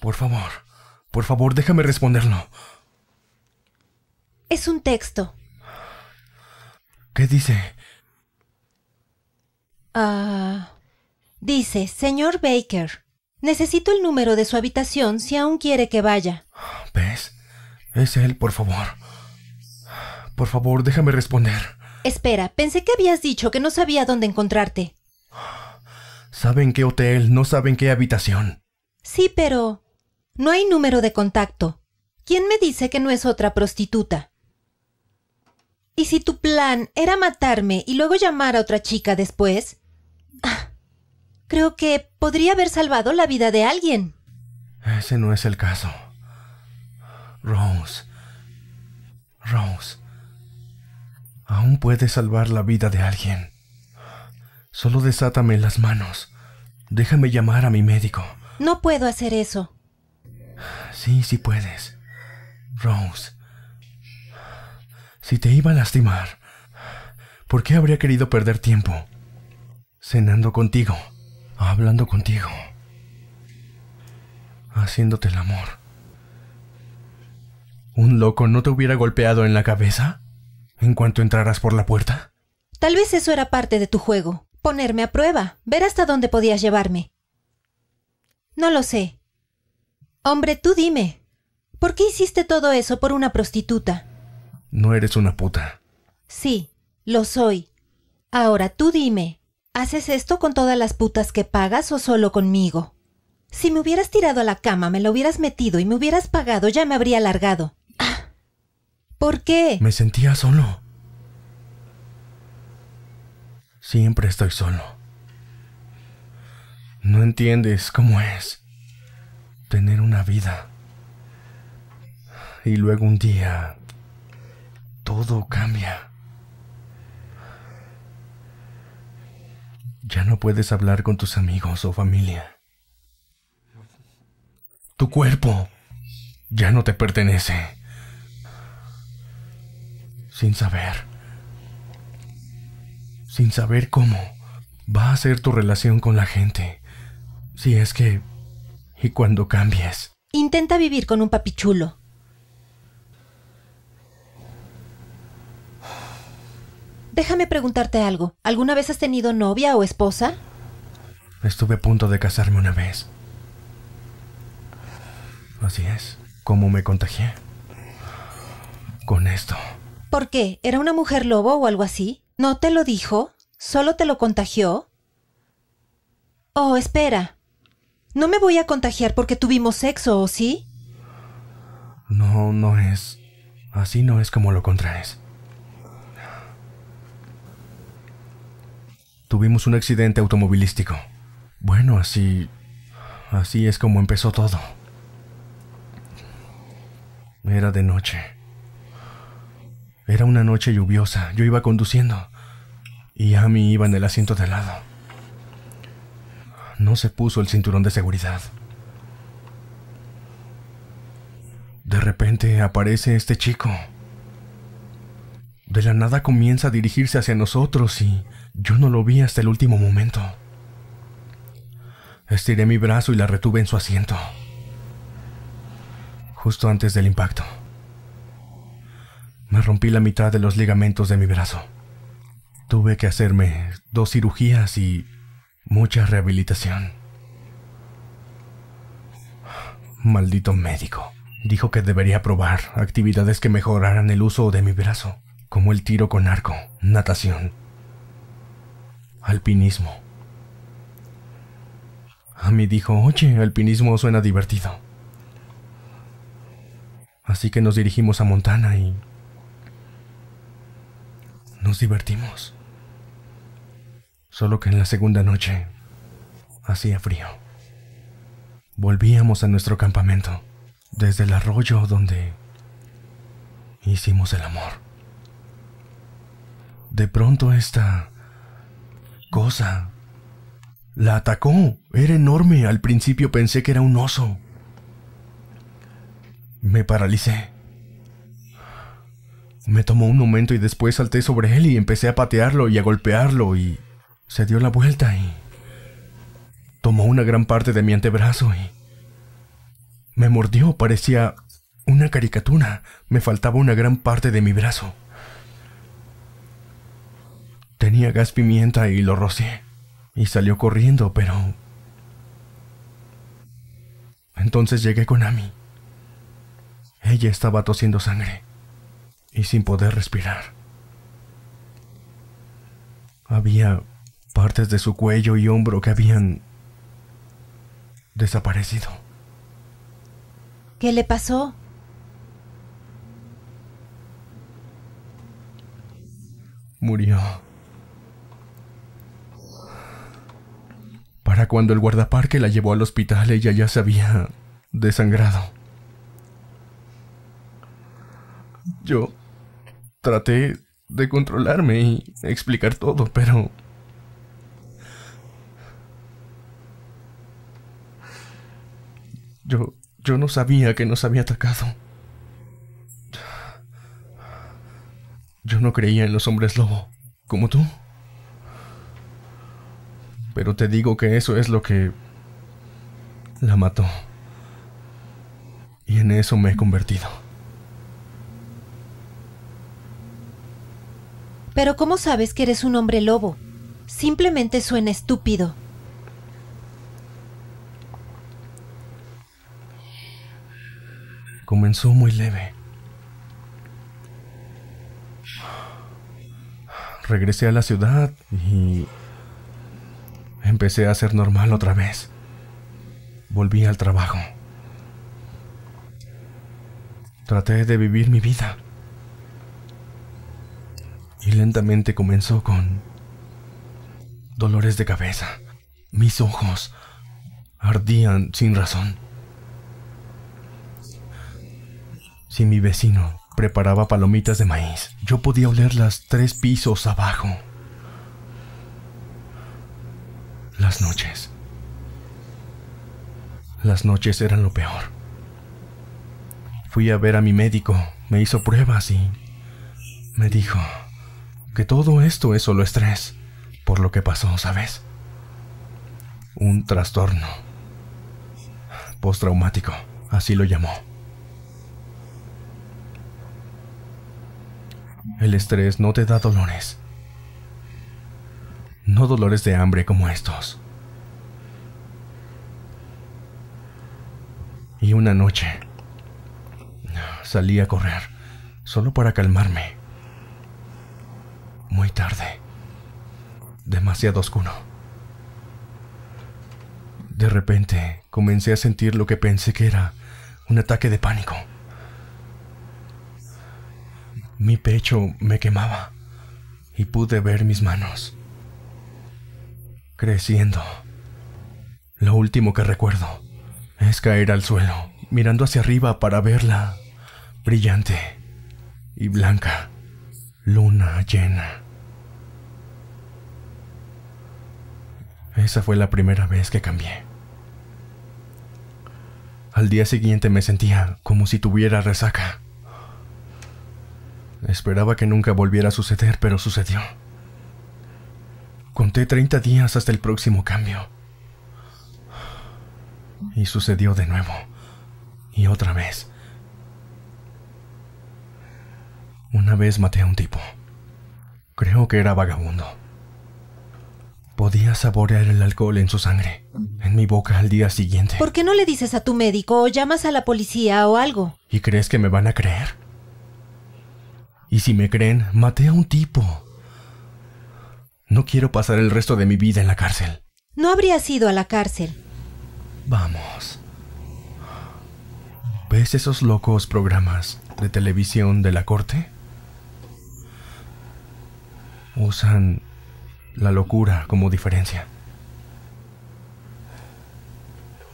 Por favor, por favor, déjame responderlo. Es un texto. ¿Qué dice? Ah... dice, señor Baker, necesito el número de su habitación si aún quiere que vaya. ¿Ves? Es él, por favor. Por favor, déjame responder. Espera, pensé que habías dicho que no sabía dónde encontrarte. ¿Saben qué hotel? No saben qué habitación. Sí, pero... No hay número de contacto. ¿Quién me dice que no es otra prostituta? ¿Y si tu plan era matarme y luego llamar a otra chica después? Ah, creo que podría haber salvado la vida de alguien. Ese no es el caso. Rose. Rose. Aún puedes salvar la vida de alguien. Solo desátame las manos. Déjame llamar a mi médico. No puedo hacer eso. Sí, sí puedes. Rose. Si te iba a lastimar, ¿por qué habría querido perder tiempo? Cenando contigo, hablando contigo, haciéndote el amor. ¿Un loco no te hubiera golpeado en la cabeza en cuanto entraras por la puerta? Tal vez eso era parte de tu juego. Ponerme a prueba, ver hasta dónde podías llevarme. No lo sé. Hombre, tú dime. ¿Por qué hiciste todo eso por una prostituta? No eres una puta. Sí, lo soy. Ahora tú dime, ¿haces esto con todas las putas que pagas o solo conmigo? Si me hubieras tirado a la cama, me lo hubieras metido y me hubieras pagado, ya me habría largado. Ah. ¿Por qué? Me sentía solo. Siempre estoy solo. No entiendes cómo es tener una vida. Y luego un día todo cambia. Ya no puedes hablar con tus amigos o familia. Tu cuerpo ya no te pertenece. Sin saber. Sin saber cómo va a ser tu relación con la gente. Si es que... Y cuando cambies. Intenta vivir con un papichulo. Déjame preguntarte algo. ¿Alguna vez has tenido novia o esposa? Estuve a punto de casarme una vez. Así es, como me contagié. Con esto. ¿Por qué? ¿Era una mujer lobo o algo así? ¿No te lo dijo? ¿Solo te lo contagió? Oh, espera. No me voy a contagiar porque tuvimos sexo, ¿o sí? No, no es. Así no es como lo contraes. Tuvimos un accidente automovilístico. Bueno, así... Así es como empezó todo. Era de noche. Era una noche lluviosa. Yo iba conduciendo. Y Amy iba en el asiento de lado. No se puso el cinturón de seguridad. De repente aparece este chico. De la nada comienza a dirigirse hacia nosotros y yo no lo vi hasta el último momento. Estiré mi brazo y la retuve en su asiento. Justo antes del impacto. Me rompí la mitad de los ligamentos de mi brazo. Tuve que hacerme dos cirugías y mucha rehabilitación. Maldito médico. Dijo que debería probar actividades que mejoraran el uso de mi brazo, como el tiro con arco, natación, alpinismo. A mí dijo, oye, alpinismo suena divertido. Así que nos dirigimos a Montana y nos divertimos. Solo que en la segunda noche hacía frío. Volvíamos a nuestro campamento desde el arroyo donde hicimos el amor. De pronto esta cosa la atacó. Era enorme. Al principio pensé que era un oso. Me paralicé. Me tomó un momento y después salté sobre él y empecé a patearlo y a golpearlo y se dio la vuelta y tomó una gran parte de mi antebrazo y me mordió, parecía una caricatura. Me faltaba una gran parte de mi brazo. Tenía gas pimienta y lo rocié. Y salió corriendo, pero... Entonces llegué con Amy. Ella estaba tosiendo sangre y sin poder respirar. Había partes de su cuello y hombro que habían desaparecido. ¿Qué le pasó? Murió. Cuando el guardaparque la llevó al hospital, ella ya se había desangrado. Yo traté de controlarme y explicar todo, pero... Yo yo no sabía que nos había atacado. Yo no creía en los hombres lobo, como tú. Pero te digo que eso es lo que la mató. Y en eso me he convertido. Pero ¿cómo sabes que eres un hombre lobo? Simplemente suena estúpido. comenzó muy leve. Regresé a la ciudad y empecé a ser normal otra vez. Volví al trabajo. Traté de vivir mi vida. Y lentamente comenzó con dolores de cabeza. Mis ojos ardían sin razón. Si mi vecino preparaba palomitas de maíz, yo podía olerlas tres pisos abajo. Las noches. Las noches eran lo peor. Fui a ver a mi médico, me hizo pruebas y me dijo que todo esto es solo estrés por lo que pasó, ¿sabes? Un trastorno postraumático, así lo llamó. El estrés no te da dolores. No dolores de hambre como estos. Y una noche salí a correr, solo para calmarme. Muy tarde. Demasiado oscuro. De repente comencé a sentir lo que pensé que era un ataque de pánico. Mi pecho me quemaba y pude ver mis manos creciendo. Lo último que recuerdo es caer al suelo, mirando hacia arriba para verla brillante y blanca, luna llena. Esa fue la primera vez que cambié. Al día siguiente me sentía como si tuviera resaca. Esperaba que nunca volviera a suceder, pero sucedió. Conté 30 días hasta el próximo cambio. Y sucedió de nuevo. Y otra vez. Una vez maté a un tipo. Creo que era vagabundo. Podía saborear el alcohol en su sangre, en mi boca al día siguiente. ¿Por qué no le dices a tu médico o llamas a la policía o algo? ¿Y crees que me van a creer? Y si me creen, maté a un tipo. No quiero pasar el resto de mi vida en la cárcel. No habrías ido a la cárcel. Vamos. ¿Ves esos locos programas de televisión de la corte? Usan la locura como diferencia.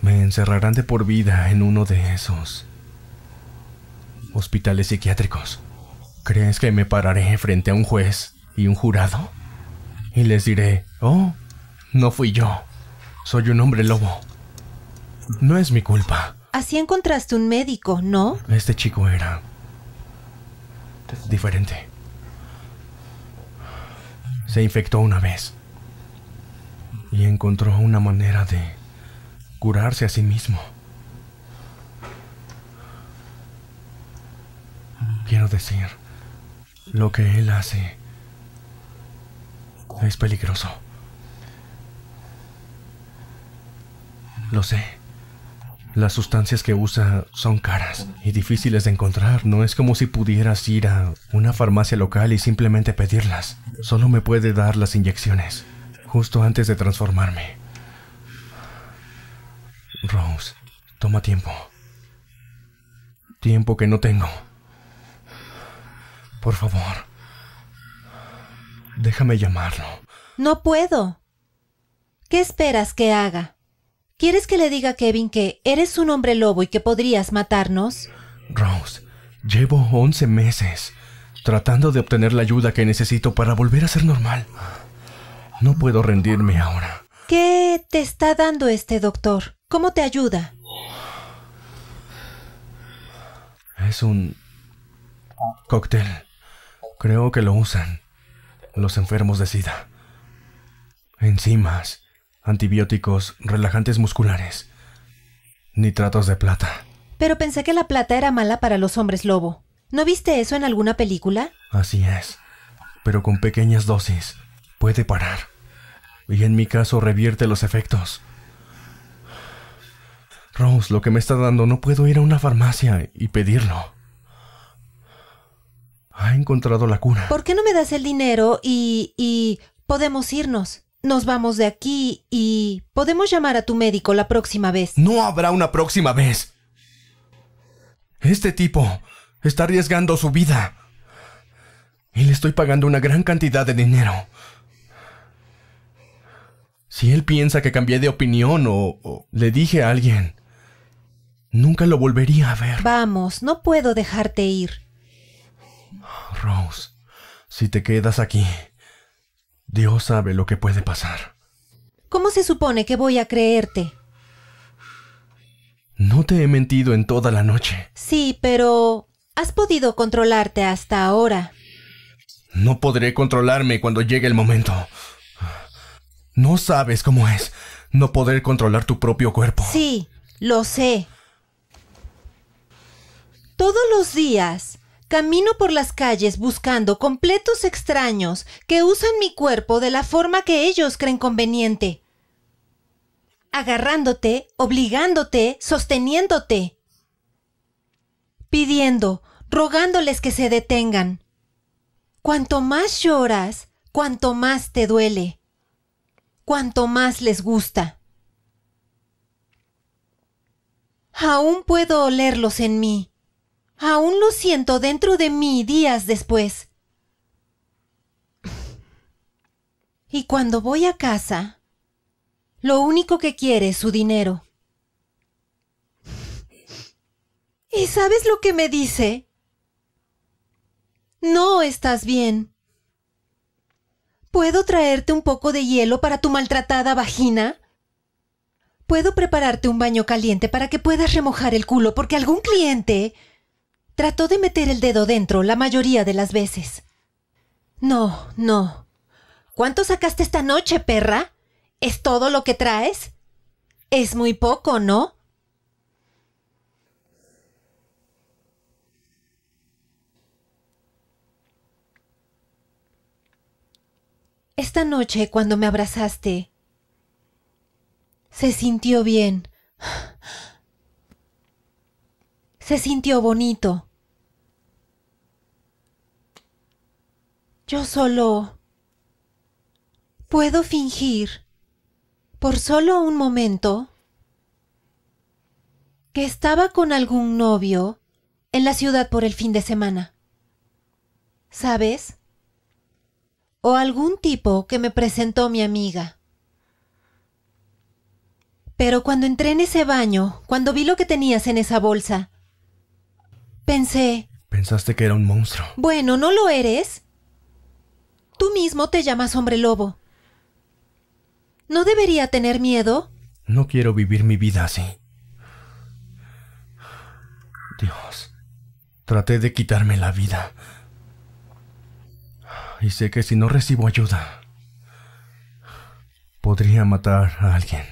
Me encerrarán de por vida en uno de esos hospitales psiquiátricos. ¿Crees que me pararé frente a un juez y un jurado? Y les diré, oh, no fui yo. Soy un hombre lobo. No es mi culpa. Así encontraste un médico, ¿no? Este chico era diferente. Se infectó una vez y encontró una manera de curarse a sí mismo. Quiero decir, lo que él hace es peligroso. Lo sé. Las sustancias que usa son caras y difíciles de encontrar. No es como si pudieras ir a una farmacia local y simplemente pedirlas. Solo me puede dar las inyecciones, justo antes de transformarme. Rose, toma tiempo. Tiempo que no tengo. Por favor. Déjame llamarlo. No puedo. ¿Qué esperas que haga? ¿Quieres que le diga a Kevin que eres un hombre lobo y que podrías matarnos? Rose, llevo 11 meses tratando de obtener la ayuda que necesito para volver a ser normal. No puedo rendirme ahora. ¿Qué te está dando este doctor? ¿Cómo te ayuda? Es un cóctel. Creo que lo usan los enfermos de SIDA. Enzimas, antibióticos, relajantes musculares, nitratos de plata. Pero pensé que la plata era mala para los hombres lobo. ¿No viste eso en alguna película? Así es, pero con pequeñas dosis puede parar. Y en mi caso revierte los efectos. Rose, lo que me está dando no puedo ir a una farmacia y pedirlo. Ha encontrado la cura. ¿Por qué no me das el dinero y... y... podemos irnos? Nos vamos de aquí y... podemos llamar a tu médico la próxima vez. No habrá una próxima vez. Este tipo está arriesgando su vida. Y le estoy pagando una gran cantidad de dinero. Si él piensa que cambié de opinión o, o, le dije a alguien, nunca lo volvería a ver. Vamos, no puedo dejarte ir. Rose, si te quedas aquí, Dios sabe lo que puede pasar. ¿Cómo se supone que voy a creerte? No te he mentido en toda la noche. Sí, pero... Has podido controlarte hasta ahora. No podré controlarme cuando llegue el momento. No sabes cómo es no poder controlar tu propio cuerpo. Sí, lo sé. Todos los días camino por las calles buscando completos extraños que usan mi cuerpo de la forma que ellos creen conveniente. Agarrándote, obligándote, sosteniéndote. Pidiendo, rogándoles que se detengan. Cuanto más lloras, cuanto más te duele. Cuanto más les gusta. Aún puedo olerlos en mí. Aún los siento dentro de mí días después. Y cuando voy a casa, lo único que quiere es su dinero. ¿Y sabes lo que me dice? No estás bien. ¿Puedo traerte un poco de hielo para tu maltratada vagina? ¿Puedo prepararte un baño caliente para que puedas remojar el culo porque algún cliente trató de meter el dedo dentro la mayoría de las veces? No, no. ¿Cuánto sacaste esta noche, perra? ¿Es todo lo que traes? Es muy poco, ¿no? Esta noche, cuando me abrazaste, se sintió bien. Se sintió bonito. Yo solo puedo fingir, por solo un momento, que estaba con algún novio en la ciudad por el fin de semana. ¿Sabes? o algún tipo que me presentó mi amiga. Pero cuando entré en ese baño, cuando vi lo que tenías en esa bolsa, pensé... Pensaste que era un monstruo. Bueno, ¿no lo eres? Tú mismo te llamas hombre lobo. ¿No debería tener miedo? No quiero vivir mi vida así. Dios, traté de quitarme la vida y sé que si no recibo ayuda, podría matar a alguien.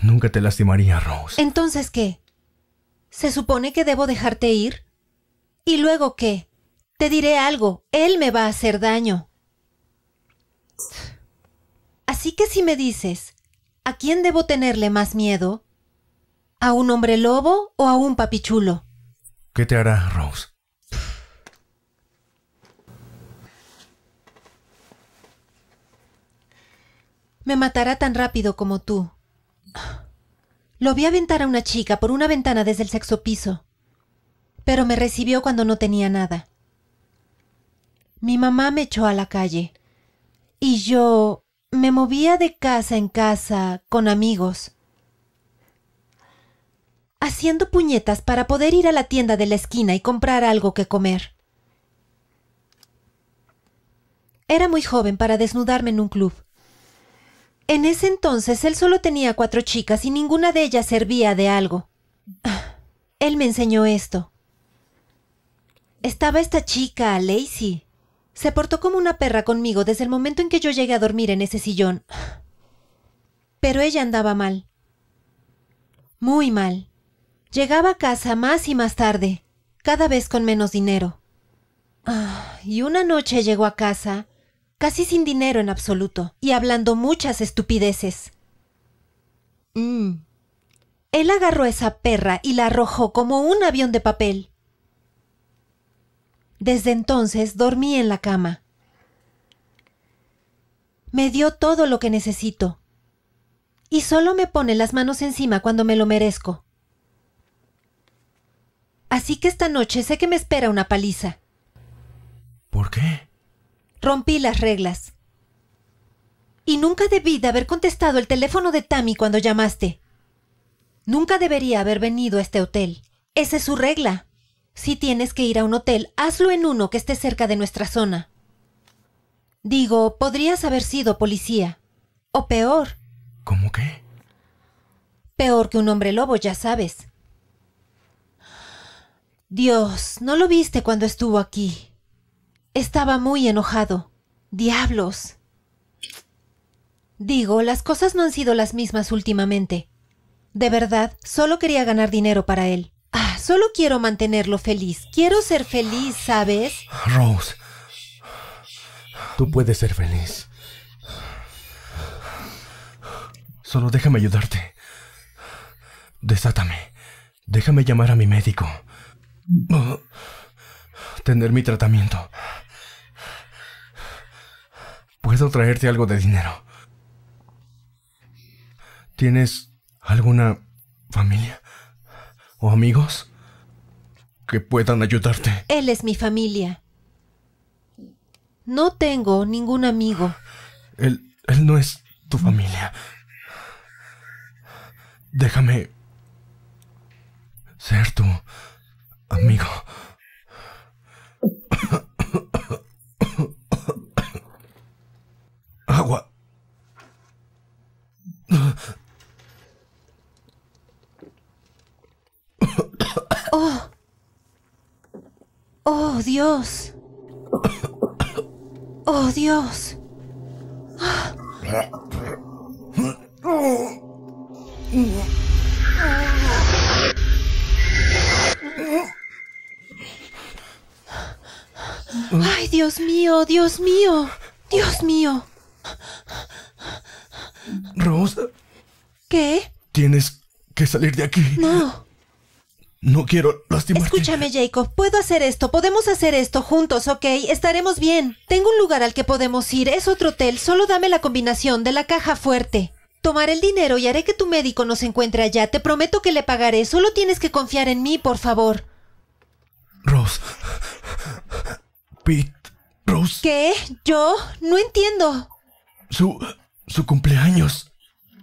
Nunca te lastimaría, Rose. Entonces, ¿qué? ¿Se supone que debo dejarte ir? ¿Y luego qué? Te diré algo, él me va a hacer daño. Así que si me dices, ¿a quién debo tenerle más miedo? ¿A un hombre lobo o a un papichulo? ¿Qué te hará, Rose? me matará tan rápido como tú. Lo vi aventar a una chica por una ventana desde el sexto piso, pero me recibió cuando no tenía nada. Mi mamá me echó a la calle y yo me movía de casa en casa con amigos, haciendo puñetas para poder ir a la tienda de la esquina y comprar algo que comer. Era muy joven para desnudarme en un club. En ese entonces él solo tenía cuatro chicas y ninguna de ellas servía de algo. Él me enseñó esto. Estaba esta chica, Lacey. Se portó como una perra conmigo desde el momento en que yo llegué a dormir en ese sillón. Pero ella andaba mal. Muy mal. Llegaba a casa más y más tarde, cada vez con menos dinero. Ah, y una noche llegó a casa casi sin dinero en absoluto, y hablando muchas estupideces. Mm. Él agarró a esa perra y la arrojó como un avión de papel. Desde entonces dormí en la cama. Me dio todo lo que necesito. Y solo me pone las manos encima cuando me lo merezco. Así que esta noche sé que me espera una paliza. ¿Por qué? Rompí las reglas. Y nunca debí de haber contestado el teléfono de Tammy cuando llamaste. Nunca debería haber venido a este hotel. Esa es su regla. Si tienes que ir a un hotel, hazlo en uno que esté cerca de nuestra zona. Digo, podrías haber sido policía. O peor. ¿Cómo qué? Peor que un hombre lobo, ya sabes. Dios, ¿no lo viste cuando estuvo aquí? Estaba muy enojado. Diablos. Digo, las cosas no han sido las mismas últimamente. De verdad, solo quería ganar dinero para él. Solo quiero mantenerlo feliz. Quiero ser feliz, ¿sabes? Rose. Tú puedes ser feliz. Solo déjame ayudarte. Desátame. Déjame llamar a mi médico. Tener mi tratamiento. Puedo traerte algo de dinero. ¿Tienes ¿Alguna familia? ¿O amigos? Que puedan ayudarte. Él es mi familia. No tengo ningún amigo. Él, él no es tu familia. Déjame ser tu amigo. Agua. Oh, Dios. Oh, Dios. Ay, Dios mío, Dios mío, Dios mío. Rose, ¿Qué? tienes que salir de aquí. No. No quiero lastimarte. Escúchame, Jacob. Puedo hacer esto. Podemos hacer esto juntos, ¿ok? Estaremos bien. Tengo un lugar al que podemos ir. Es otro hotel. Solo dame la combinación de la caja fuerte. Tomaré el dinero y haré que tu médico nos encuentre allá. Te prometo que le pagaré. Solo tienes que confiar en mí, por favor. Rose. Pete. Rose. ¿Qué? ¿Yo? No entiendo. Su. su cumpleaños.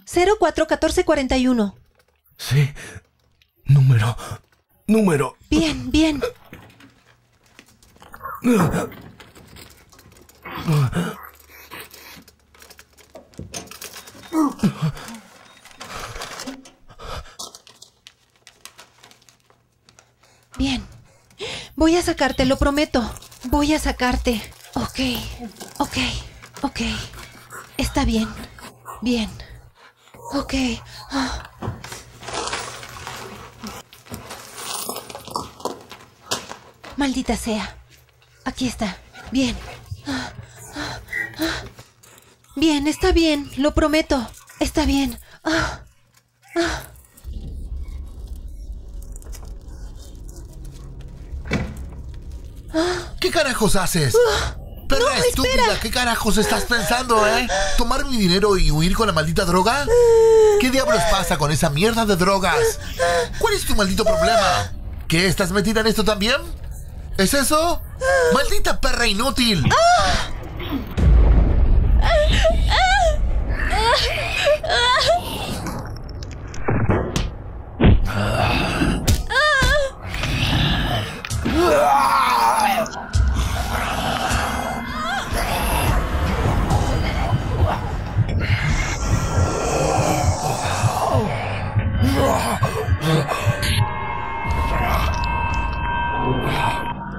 041441. Sí. Número. Número. Bien, bien. Bien. Voy a sacarte, lo prometo. Voy a sacarte. Ok, ok, ok. Está bien. Bien. Ok. Ah. Maldita sea. Aquí está. Bien. Ah, ah, ah. Bien, está bien, lo prometo. Está bien. Ah, ¿Qué carajos haces? Perra no, estúpida, espera. ¿qué carajos estás pensando, eh? ¿Tomar mi dinero y huir con la maldita droga? ¿Qué diablos pasa con esa mierda de drogas? ¿Cuál es tu maldito problema? ¿Qué? ¿Estás metida en esto también? ¿Es eso? ¡Maldita perra inútil!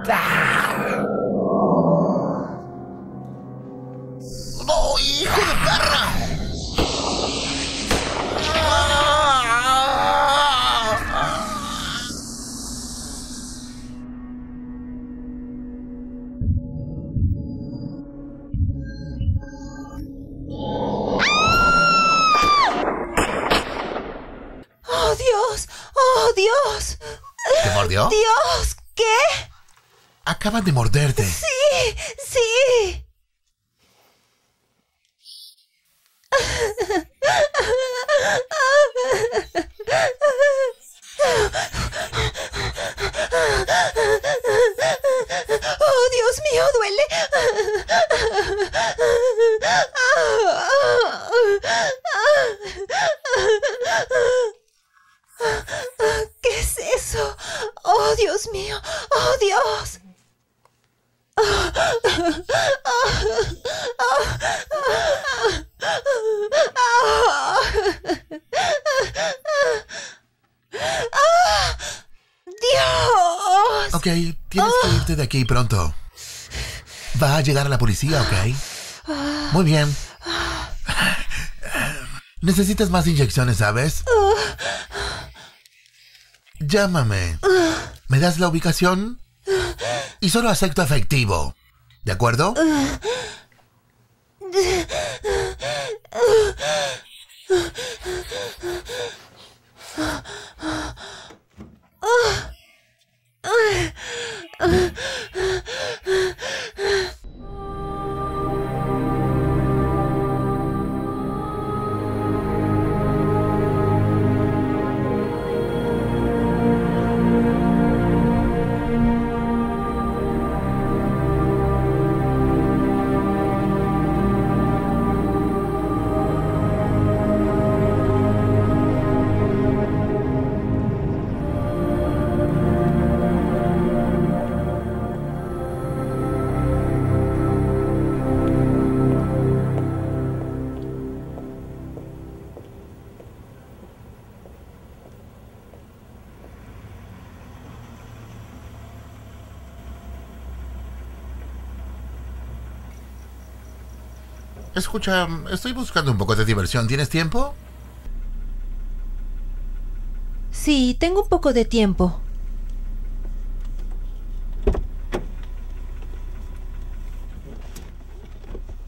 ¡No, hijo de perra! ¡Oh, Dios! ¡Oh, Dios! ¿Te mordió? ¡Dios! ¿Qué? Acaba de morderte. Sí, sí. Oh, Dios mío, duele. ¿Qué es eso? Oh, Dios mío. Oh, Dios. ¡Dios! Ok, tienes que irte de aquí pronto. Va a llegar la policía, ¿ok? Muy bien. Necesitas más inyecciones, ¿sabes? Llámame. ¿Me das la ubicación? y solo acepto afectivo. ¿De acuerdo? Escucha, estoy buscando un poco de diversión. ¿Tienes tiempo? Sí, tengo un poco de tiempo.